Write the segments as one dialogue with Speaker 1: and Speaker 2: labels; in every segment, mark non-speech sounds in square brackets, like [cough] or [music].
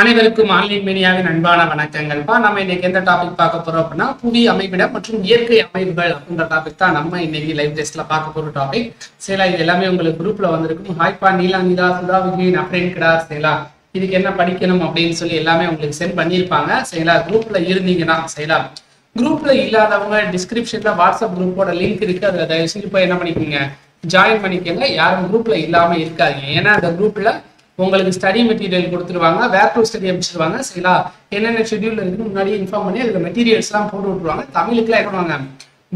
Speaker 1: அனைவருக்கும் ஆன்லைன் மீடியாவின் அன்பான வணக்கங்கள்ப்பா நம்ம இன்னைக்கு எந்த டாபிக் பார்க்க போறோம் அப்படின்னா புவி அமைப்பிடம் மற்றும் இயற்கை அமைப்புகள் அப்படின்ற டாபிக் தான் நம்ம இன்னைக்கு லைவ் டெஸ்ட்ல பார்க்க போற டாபிக் சேலா இது எல்லாமே உங்களுக்கு குரூப்ல வந்திருக்கும். ஹாய்ப்பா நீலா நீலா சுதா விஜய் அப்ரேன் கிடா சேலா. இதுக்கு என்ன படிக்கணும் அப்படின்னு சொல்லி எல்லாமே உங்களுக்கு சென்ட் பண்ணியிருப்பாங்க. சரிங்களா குரூப்ல இருந்தீங்கன்னா சரிங்களா குரூப்ல இல்லாதவங்க டிஸ்கிரிப்ஷன்ல வாட்ஸ்அப் குரூப்போட லிங்க் இருக்கு. அதுல தயவு செஞ்சு போய் என்ன பண்ணிக்கோங்க? ஜாயின் பண்ணிக்கோங்க. யாரும் குரூப்ல இல்லாம இருக்காதீங்க. ஏன்னா அந்த குரூப்ல உங்களுக்கு ஸ்டடி மெட்டீரியல் கொடுத்துருவாங்க வேர் டு ஸ்டடி அமைச்சிருவாங்க சரிங்களா என்னென்ன ஷெடியூல் இருக்குன்னு முன்னாடியே இன்ஃபார்ம் பண்ணி அதில் மெட்டீரியல்ஸ்லாம் போட்டு விட்டுருவாங்க. தமிழுக்குலாம் என்ன பண்ணுவாங்க?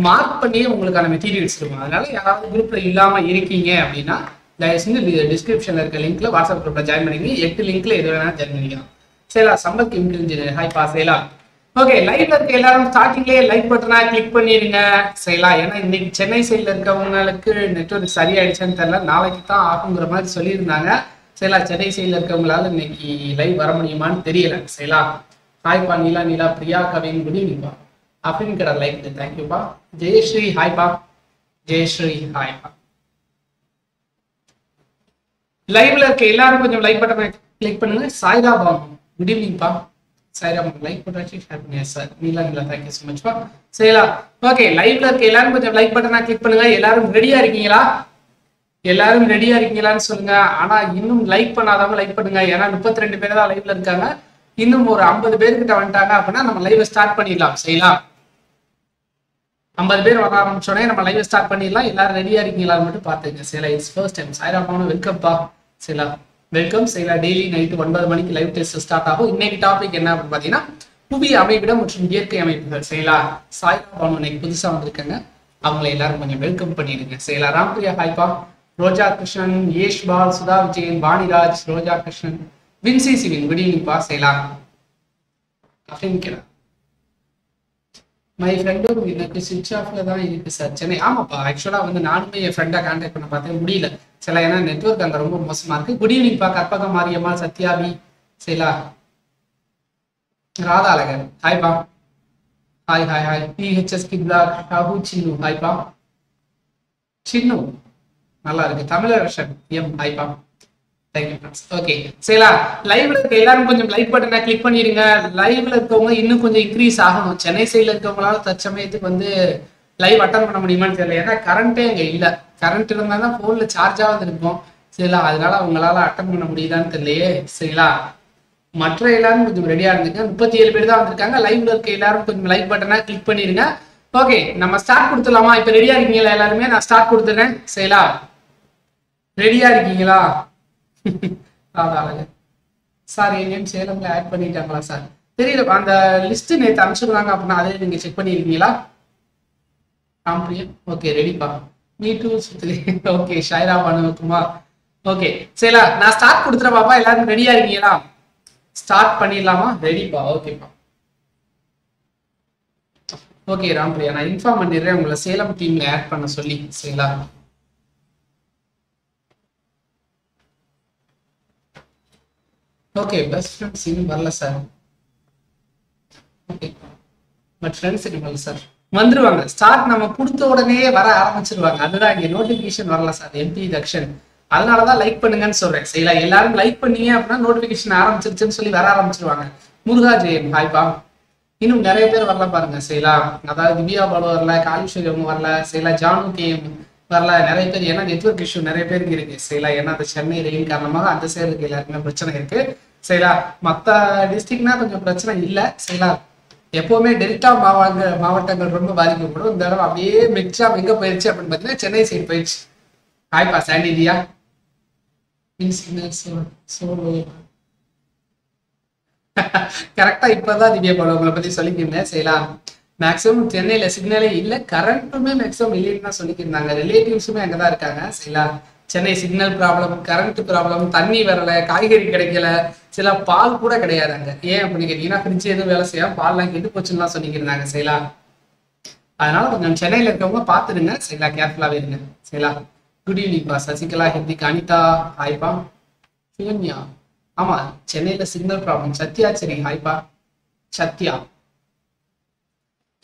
Speaker 1: மார்க் பண்ணியே உங்களுக்கான மெட்டீரியல்ஸ் இருக்கும் அதனால யாராவது குரூப்பில் இல்லாம இருக்கீங்க அப்படின்னா தயவு செஞ்சு டிஸ்கிரிப்ஷன்ல இருக்க லிங்க்ல வாட்ஸ்அப் குரூப்ல ஜாயின் பண்ணிக்கங்க. எட்டு லிங்க்ல எது வேணாலும் ஜாயின் பண்ணிக்கலாம். சரிங்களா சம்பத் கெமிக்கல் இன்ஜினியர் ஹாய் பா சரிங்களா ஓகே லைவ்ல இருக்க எல்லாரும் ஸ்டார்டிங்லேயே லைக் பட்டனா கிளிக் பண்ணிருங்க சரிங்களா ஏன்னா இன்னைக்கு சென்னை சைடில் இருக்கவங்களுக்கு நெட்ஒர்க் சரியாயிடுச்சுன்னு தெரியல. நாளைக்கு தான் ஆகுங்கிற மாதிரி சொல்லியிருந்தாங்க. சரிங்களா சென்னை சைடில் இருக்கவங்களால இன்னைக்கு லைவ் வர முடியுமான்னு தெரியல. சரிங்களா ஹாய்ப்பா நீலா நீலா பிரியா கவின் குட் ஈவினிங்ப்பா அப்படின்னு கிட லைக் தேங்க்யூப்பா ஜெயஸ்ரீ ஹாய்ப்பா ஜெயஸ்ரீ ஹாய்ப்பா லைவ்ல இருக்க எல்லாரும் கொஞ்சம் லைக் பட்டன் கிளிக் பண்ணுங்க. சாய்தா பாம் குட் ஈவினிங்ப்பா சாய்ராம் லைக் பட்டாச்சு ஷேர் பண்ணியா sir Neela Neela thank you so மச்ப்பா சரிங்களா ஓகே லைவ்ல இருக்க எல்லாரும் கொஞ்சம் லைக் பட்டனா கிளிக் பண்ணுங்க. எல்லாரும் ரெடியா இருக்கீங்களா? எல்லாரும் ரெடியா இருக்கீங்களான்னு சொல்லுங்க. ஆனா இன்னும் லைக் பண்ணாதவங்க லைக் பண்ணுங்க. ஏன்னா முப்பத்தி ரெண்டு பேர் தான் லைவ்ல இருக்காங்க. இன்னும் ஒரு ஐம்பது பேர்கிட்ட வந்துட்டாங்க அப்படின்னா நம்ம லைவ் ஸ்டார்ட் பண்ணிடலாம். செய்யலாம் ஐம்பது பேர் வர ஆரம்பிச்சோடனே நம்ம லைவ் ஸ்டார்ட் பண்ணிடலாம். எல்லாரும் ரெடியா இருக்கீங்களான்னு மட்டும் பாத்துங்க சரிங்களா? It's first time Sairam Pavan வெல்கம்ப்பா சரிங்களா? வெல்கம் சரிங்களா? டெய்லி நைட்டு ஒன்பது மணிக்கு லைவ் டெஸ்ட் ஸ்டார்ட் ஆகும். இன்னைக்கு டாபிக் என்ன அப்படின்னு பாத்தீங்கன்னா புவி அமைவிடம் மற்றும் இயற்கை அமைப்புகள். சரிங்களா? சாய்ராம் பானு இன்னைக்கு புதுசா வந்திருக்காங்க. அவங்களை எல்லாரும் கொஞ்சம் வெல்கம் பண்ணிடுங்க. சரிங்களா? ராம்பிரியா ஹாய்ப்பா ரோஜா கிருஷ்ணன் யேஷ் பால் Sudha Vijayan Vaniraj Roja Krishnan Vinci Shivin good evening பா செய்யலாம் அப்படின்னு மை ஃப்ரெண்டும் எனக்கு சுவிட்ச் ஆஃப்ல தான் இருக்கு சார். சென்னை. ஆமாப்பா ஆக்சுவலா வந்து நானுமே என் ஃப்ரெண்டை கான்டாக்ட் பண்ண பார்த்தேன். முடியல. சில ஏன்னா நெட்ஒர்க் அங்க ரொம்ப மோசமா இருக்கு. குட் ஈவினிங் பா கற்பக மாரியம்மா சத்யாபி செய்யலா ராதா அழகர் ஹாய் பா. ஹாய் ஹாய் ஹாய் பிஹெச்எஸ் கிப்லா ராகு சின்னு. ஹாய் பா. சின்னு. நல்லா இருக்கு தமிழரசன் எம் ஐபாம் ஓகே சரிங்களா லைவ்ல இருக்க எல்லாரும் கொஞ்சம் லைக் பட்டனை கிளிக் பண்ணிடுங்க லைவ்ல இருக்கவங்க இன்னும் கொஞ்சம் இன்க்ரீஸ் ஆகணும். சென்னை சைடில் இருக்கவங்களால தற்சமயத்துக்கு வந்து லைவ் அட்டன் பண்ண முடியுமான்னு தெரியல. ஏன்னா கரண்டே அங்கே இல்லை. கரண்ட் இருந்தா தான் போன்ல சார்ஜாவது இருக்கும். சரிங்களா அதனால அவங்களால அட்டன் பண்ண முடியுதான்னு தெரியலையே. சரிங்களா மற்ற எல்லாரும் கொஞ்சம் ரெடியாக இருந்துங்க முப்பத்தி ஏழு பேர் தான் வந்திருக்காங்க. லைவ்ல இருக்க எல்லாரும் கொஞ்சம் லைக் பட்டனா கிளிக் பண்ணிருங்க. ஓகே நம்ம ஸ்டார்ட் கொடுத்துடலாமா? இப்போ ரெடியா இருக்கீங்களா எல்லாருமே? நான் ஸ்டார்ட் கொடுத்துறேன். சரிங்களா ரெடியா இருக்கீங்களா? அதான் சார் என் நேம் சேலம்ல ஆட் பண்ணிட்டாங்களா சார் தெரியல அந்த லிஸ்ட் நேற்று அனுப்பிச்சிருந்தாங்க அப்படின்னா அதே நீங்க செக் பண்ணிருக்கீங்களா? ராம்பிரியம் ஓகே ரெடிப்பா நீ டூ சுத்ரி ஓகே ஷைரா பண்ணுக்குமா ஓகே சரிலா நான் ஸ்டார்ட் கொடுத்துறேன் பாப்பா எல்லாரும் ரெடியா இருக்கீங்களா? ஸ்டார்ட் பண்ணிடலாமா? ரெடிப்பா ஓகேப்பா ஓகே ராம்பிரியா நான் இன்ஃபார்ம் பண்ணிடுறேன். உங்களை சேலம் டீம்ல ஆட் பண்ண சொல்லி சரிங்களா ஓகே பெஸ்ட் ஃப்ரெண்ட்ஸ் இன்னும் வரல சார் ஓகே பட் ஃப்ரெண்ட்ஸ் இன்னும் வரல சார் வந்துருவாங்க. ஸ்டார்ட் நம்ம கொடுத்த உடனே வர ஆரம்பிச்சிருவாங்க. அதுதான் இங்கே நோட்டிஃபிகேஷன் வரல சார் எம்பி தக்ஷன் அதனாலதான் லைக் பண்ணுங்கன்னு சொல்றேன். சரிங்களா எல்லாரும் லைக் பண்ணீங்க அப்படின்னா நோட்டிஃபிகேஷன் ஆரம்பிச்சிருச்சுன்னு சொல்லி வர ஆரம்பிச்சிருவாங்க. முருகா ஜெயம். ஹாய்பா இன்னும் நிறைய பேர் வரல பாருங்க சரிங்களா அதாவது திவ்யா பாலு வரல காலீஸ்வரி வரல சரிங்களா ஜானு கேம் வரல. நிறைய பேர் ஏன்னா நெட்ஒர்க் இஷ்யூ நிறைய பேருக்கு இருக்கு. சரிங்களா? ஏன்னா அந்த சென்னை ரெயின் காரணமாக அந்த சைடு இருக்க எல்லாருக்குமே பிரச்சனை இருக்கு. சரிங்களா? மற்ற டிஸ்ட்ரிக்ட்னா கொஞ்சம் பிரச்சனை இல்லை. சரிங்களா? எப்பவுமே டெல்டா மாவட்ட மாவட்டங்கள் ரொம்ப பாதிக்கப்படும். இந்த தடவை அப்படியே மிக்சாம் எங்க போயிருச்சு அப்படின்னு பார்த்தீங்கன்னா சென்னை சைடு போயிடுச்சு ஹாய்ப்பா சாண்டிலியா கரெக்டா இப்பதான் திவ்யா பாலு உங்களை பத்தி சொல்லிக்கிறேன் செய்யலாம் மேக்ஸிமம் சென்னையில சிக்னலே இல்ல கரண்ட்டுமே மேக்ஸிமம் இல்லைன்னு தான் சொல்லிக்கிருந்தாங்க. ரிலேட்டிவ்ஸுமே அங்கதான் இருக்காங்க. சரிங்களா Chennai signal problem current problem தண்ணி வரல காய்கறி கிடைக்கல சில பால் கூட கிடையாது அங்க. ஏன் அப்படின்னு கேட்டீங்கன்னா ஃப்ரிட்ஜ் எதுவும் வேலை செய்யாம பால்லாம் கெட்டு போச்சுன்னு சொல்லிக்கிருந்தாங்க சரிங்களா அதனால கொஞ்சம் சென்னையில இருக்கவங்க பாத்துருங்க சரிங்களா கேர்ஃபுல்லாவே இருங்க சரிங்களா குட் ஈவினிங் பா சசிகலா ஹெப்திக் அனிதா ஹாய்பா சிவன்யா ஆமா சென்னையில சிக்னல் ப்ராப்ளம் சத்யா சரி ஹாய்பா சத்யா.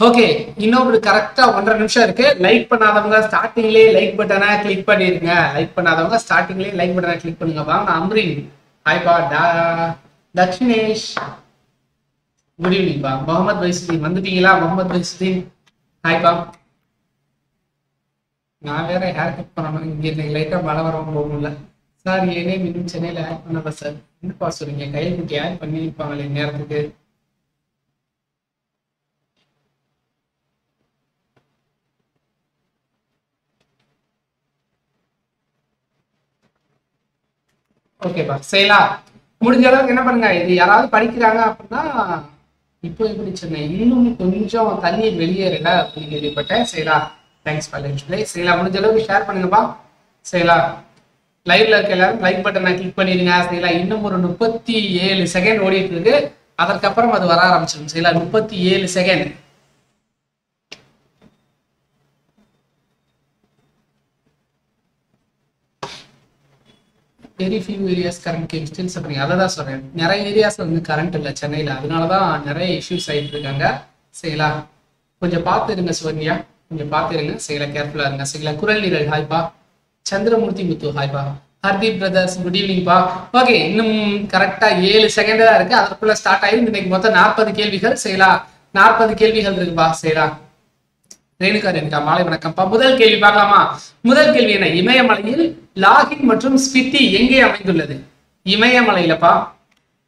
Speaker 1: ஓகே இன்னொரு கரெக்டா ஒன்றரை நிமிஷம் இருக்கு. லைக் பண்ணாதவங்க ஸ்டார்டிங்லேயே லைக் பட்டனை கிளிக் பண்ணிருங்க. லைக் பண்ணாதவங்க ஸ்டார்டிங்லயே லைக் பட்டனை கிளிக் பண்ணுங்க. வாங்க அம்ரின் ஹாய்பா டா லக்ஷ்மேஷ் குட் ஈவினிங் பா முகமது பைசுதீன் வந்துட்டீங்களா? முகமது பைசுதீன் ஹாய் பா நான் வேற ஹேர் கட் பண்ணணும். இங்க இன்னைக்கு லைட்டா மழை வரவும் போகல சார் ஏனே இன்னும் சென்னையில ஹேர் பண்ணல சார் என்னப்பா சொல்றீங்க? கையில் குட்டி பண்ணி பண்ணியிருப்பாங்களே நேரத்துக்கு ஓகேப்பா செய்யலாம் முடிஞ்ச அளவுக்கு என்ன பண்ணுங்க? இது யாராவது படிக்கிறாங்க அப்படின்னா இப்போ எப்படி சொன்னேன் இன்னும் கொஞ்சம் தண்ணீர் வெளியேறல அப்படின்னு கேள்விப்பட்டேன். செய்யலாம் தேங்க்ஸ் ஃபார் ப்ளே செய்யலாம் முடிஞ்ச அளவுக்கு ஷேர் பண்ணுங்கப்பா. செய்யலாம் லைவ்ல இருக்க எல்லாரும் லைக் பட்டனை கிளிக் பண்ணிடுங்க. செய்யலாம் இன்னும் ஒரு முப்பத்தி ஏழு செகண்ட் ஓடிட்டு இருக்கு. அதற்கப்புறம் அது வர ஆரம்பிச்சிடும். செய்யலாம் முப்பத்தி ஏழு second very few areas current came still அதை தான் சொல்றேன். நிறைய ஏரியாஸ்ல வந்து கரண்ட் இல்லை சென்னையில. அதனால தான் நிறைய இஷ்யூஸ் ஆகிட்டு இருக்காங்க சரிங்களா கொஞ்சம் பார்த்து இருங்க சுவன்யா கொஞ்சம் பார்த்து இருங்க சரிங்களா கேர்ஃபுல்லா இருங்க. சரிங்களா குரல் நீரல். ஹாய்ப்பா சந்திரமூர்த்தி முத்து. ஹாய்ப்பா ஹர்தீப் பிரதர்ஸ் குட் ஈவினிங்ப்பா ஓகே இன்னும் கரெக்டா ஏழு செகண்ட் தான் இருக்கு. அதற்குள்ளே ஸ்டார்ட் ஆகி இன்னைக்கு மொத்தம் நாற்பது கேள்விகள். செய்யலாம் நாற்பது கேள்விகள் இருக்குப்பா செய்யலாம் ரேணுகா ரேணுகா மாலை வணக்கம்ப்பா முதல் கேள்வி பார்க்கலாமா? முதல் கேள்வி என்ன? இமயமலையில் லாகின் மற்றும் ஸ்பிட்டி எங்கே அமைந்துள்ளது? இமயமலையிலப்பா.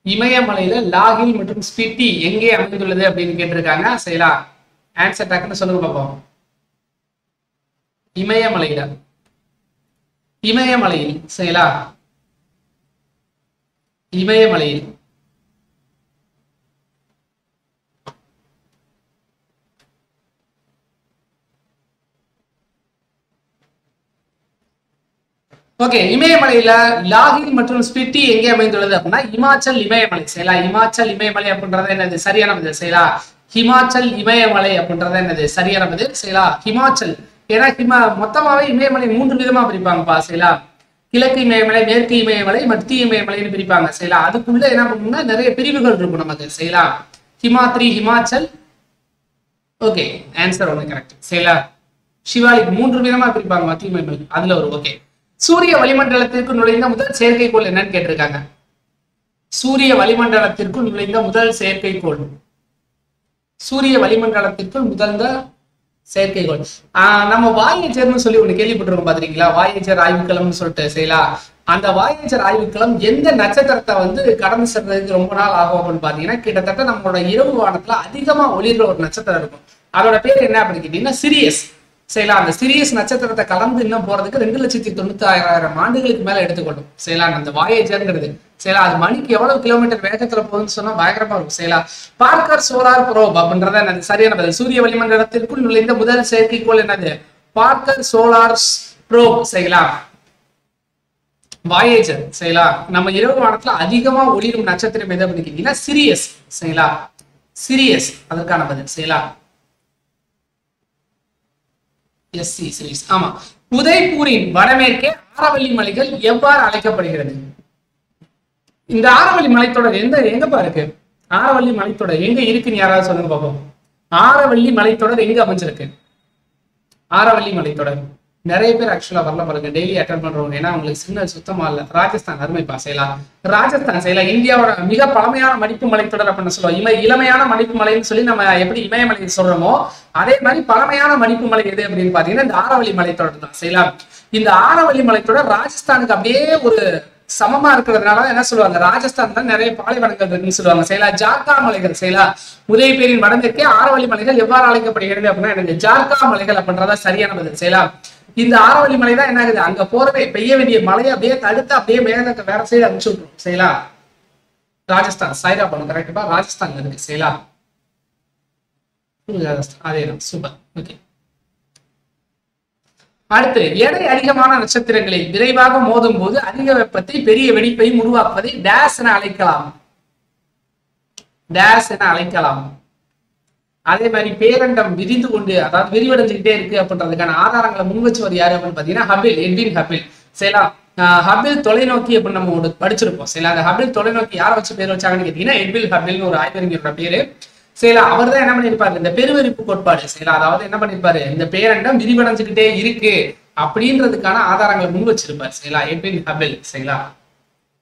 Speaker 1: இமயமலையில லாகின் மற்றும் ஸ்பிட்டி எங்கே அமைந்துள்ளது அப்படின்னு கேட்டிருக்காங்க. செய்யலாம் ஆன்சர் டக்குன்னு சொல்லுங்க பார்ப்போம் இமயமலையில. இமயமலையில் செய்யலா இமயமலையில். ஓகே இமயமலையில லாகின் மற்றும் ஸ்பிட்டி எங்கே அமைந்துள்ளது அப்படின்னா இமாச்சல் இமயமலை செய்யலா இமாச்சல் இமயமலை அப்படின்றது என்னது? சரியான பதில் செய்யலா ஹிமாச்சல் இமயமலை அப்படின்றது என்னது? சரியான பதில் செய்யலா ஹிமாச்சல். ஏன்னா ஹிமா மொத்தமாவே இமயமலை மூன்று விதமா பிரிப்பாங்கப்பா செய்யலா கிழக்கு இமயமலை மேற்கு இமயமலை மத்திய இமயமலைன்னு பிரிப்பாங்க செய்யலாம் அதுக்குள்ள என்ன பண்ணணும்னா நிறைய பிரிவுகள் இருக்கும் நமக்கு செய்யலாம் ஹிமாத்ரி ஹிமாச்சல். ஓகே ஆன்சர் ஒன்று கரெக்ட் செய்யலாம் சிவாலிக் மூன்று விதமா பிரிப்பாங்க மத்திய இமயமலை அதுல ஒரு ஓகே சூரிய வளிமண்டலத்திற்கு நுழைந்த முதல் செயற்கைக்கோள் என்னன்னு கேட்டிருக்காங்க. சூரிய வளிமண்டலத்திற்குள் நுழைந்த முதல் செயற்கைக்கோள். சூரிய வளிமண்டலத்திற்குள் முதல்ந்த செயற்கைக்கோள். ஆஹ் நம்ம வாயேஜர்னு சொல்லி ஒண்ணு கேள்விப்பட்டிருக்கோம் பாத்திருக்கீங்களா வாயேஜர் ஆய்வுக்களம்னு சொல்லிட்டு செய்யலாம் அந்த வாயேஜர் ஆய்வுக்களம் எந்த நட்சத்திரத்தை வந்து கடந்து செல்றதுக்கு ரொம்ப நாள் ஆகும் அப்படின்னு பாத்தீங்கன்னா கிட்டத்தட்ட நம்மளோட இரவு வானத்துல அதிகமா ஒளிர்ற ஒரு நட்சத்திரம் இருக்கும். அதோட பேர் என்ன அப்படின்னு கேட்டீங்கன்னா சிரியஸ். சரிங்களா அந்த சிரியஸ் நட்சத்திரத்தை கலந்து இன்னும் போறதுக்கு ரெண்டு லட்சத்தி தொண்ணூத்தி ஆயிரம் ஆண்டுகளுக்கு மேல எடுத்துக்கொள்ளும். சரிங்களா அந்த வாயேஜர்ங்கிறது. சரிங்களா அது மணிக்கு எவ்வளவு கிலோமீட்டர் வேகத்துல போகுதுன்னு சொன்னா பயங்கரமா இருக்கும். சரிங்களா பார்க்கர் சோலார் ப்ரோப் அப்படின்றத எனக்கு சரியான பதில் சூரிய வளிமண்டலத்திற்குள் நுழைந்த முதல் செயற்கைக்கோள் என்னது? பார்க்கர் சோலார் ப்ரோப் சரிங்களா வாயேஜர் சரிங்களா நம்ம இரவு வானத்துல அதிகமா ஒளிரும் நட்சத்திரம் எதை அப்படின்னு கேட்டீங்கன்னா சிரியஸ் சரிங்களா சிரியஸ் அதற்கான பதில் சரிங்களா எஸ்சி சீரீஸ் ஆமா. உதய்பூரின் வடமேற்கே ஆரவல்லி மலைகள் எவ்வாறு அழைக்கப்படுகிறது? இந்த ஆரவல்லி மலைத்தொடர் எந்த எங்கப்பா இருக்கு? ஆரவல்லி மலைத்தொடர் எங்க இருக்குன்னு யாராவது சொல்லுங்க பார்ப்போம் ஆரவல்லி மலைத்தொடர் எங்க அமைஞ்சிருக்கு? ஆரவல்லி மலைத்தொடர். நிறைய பேர் ஆக்சுவலா வரல பாருங்க டெய்லி அட்டன் பண்ணுறவங்க ஏன்னா அவங்களுக்கு சிக்னல் சுத்தமா இல்லை. ராஜஸ்தான் அருமைப்பா செய்யலாம் ராஜஸ்தான் செய்யலாம் இந்தியாவோட மிக பழமையான மடிப்பு மலைத்தொடர் அப்படின்னு சொல்லுவோம். இம இளமையான மடிப்பு மலைன்னு சொல்லி நம்ம எப்படி இமயமலை சொல்றோமோ அதே மாதிரி பழமையான மடிப்பு மலை எது அப்படின்னு பாத்தீங்கன்னா இந்த ஆரவழி மலை தொடர் தான் செய்யலாம் இந்த ஆரவழி மலை தொடர் ராஜஸ்தானுக்கு அப்படியே ஒரு சமமா இருக்கிறதுனால என்ன சொல்லுவாங்க? ராஜஸ்தான் தான் நிறைய பாலைவனங்கள் இருக்குன்னு சொல்லுவாங்க செய்யலாம் ஜார்கா மலைகள் செய்யலாம் உதயபேரின் வடமேற்கே ஆரவல்லி மலைகள் எவ்வாறு அழைக்கப்படுகிறது அப்படின்னா எனக்கு ஜார்கா மலைகள் அப்படின்றதா சரியான பதில் செய்யலாம் இந்த ஆரவல்லி மலை தான் என்ன ஆகுது அங்க போறவே பெய்ய வேண்டிய மழையை அப்படியே தடுத்து அப்படியே மேகத்தை வேற சைடு அனுப்பிச்சு விட்டுரும். சரிங்களா? ராஜஸ்தான் சாய்ரா பண்ணும் கரெக்டா ராஜஸ்தான் இருக்கு. சரிங்களா? அதேதான் சூப்பர் ஓகே அடுத்து எடை அதிகமான நட்சத்திரங்களை விரைவாக மோதும் போது அதிக வெப்பத்தை பெரிய வெடிப்பையும் உருவாக்குவதை டேஸ் என அழைக்கலாம். டேஸ் என அழைக்கலாம். அதே மாதிரி பேரண்டம் விரிந்து கொண்டு அதாவது விரிவடைஞ்சுக்கிட்டே இருக்கு அப்படின்றதுக்கான ஆதாரங்களை முன் வச்சவர் யாரு அப்படின்னு பாத்தீங்கன்னா ஹபில் எட்வின் ஹபில். சரிங்களா? ஹபில் தொலைநோக்கி அப்படின்னு நம்ம ஒன்று படிச்சிருப்போம். சரிங்களா? அந்த ஹபில் தொலைநோக்கி யாரை வச்சு பேர் வச்சாங்கன்னு கேட்டீங்கன்னா எட்வில் ஹபில்னு ஒரு ஆய்வறிஞரோட பேரு. சரிங்களா? அவர் தான் என்ன பண்ணிருப்பாரு இந்த பெருவெறிப்பு கோட்பாடு. சரிங்களா? அதாவது என்ன பண்ணிருப்பாரு இந்த பேரண்டம் விரிவடைஞ்சுக்கிட்டே இருக்கு அப்படின்றதுக்கான ஆதாரங்களை முன் வச்சிருப்பாரு. சரிங்களா? Edwin Hubble. சரிங்களா?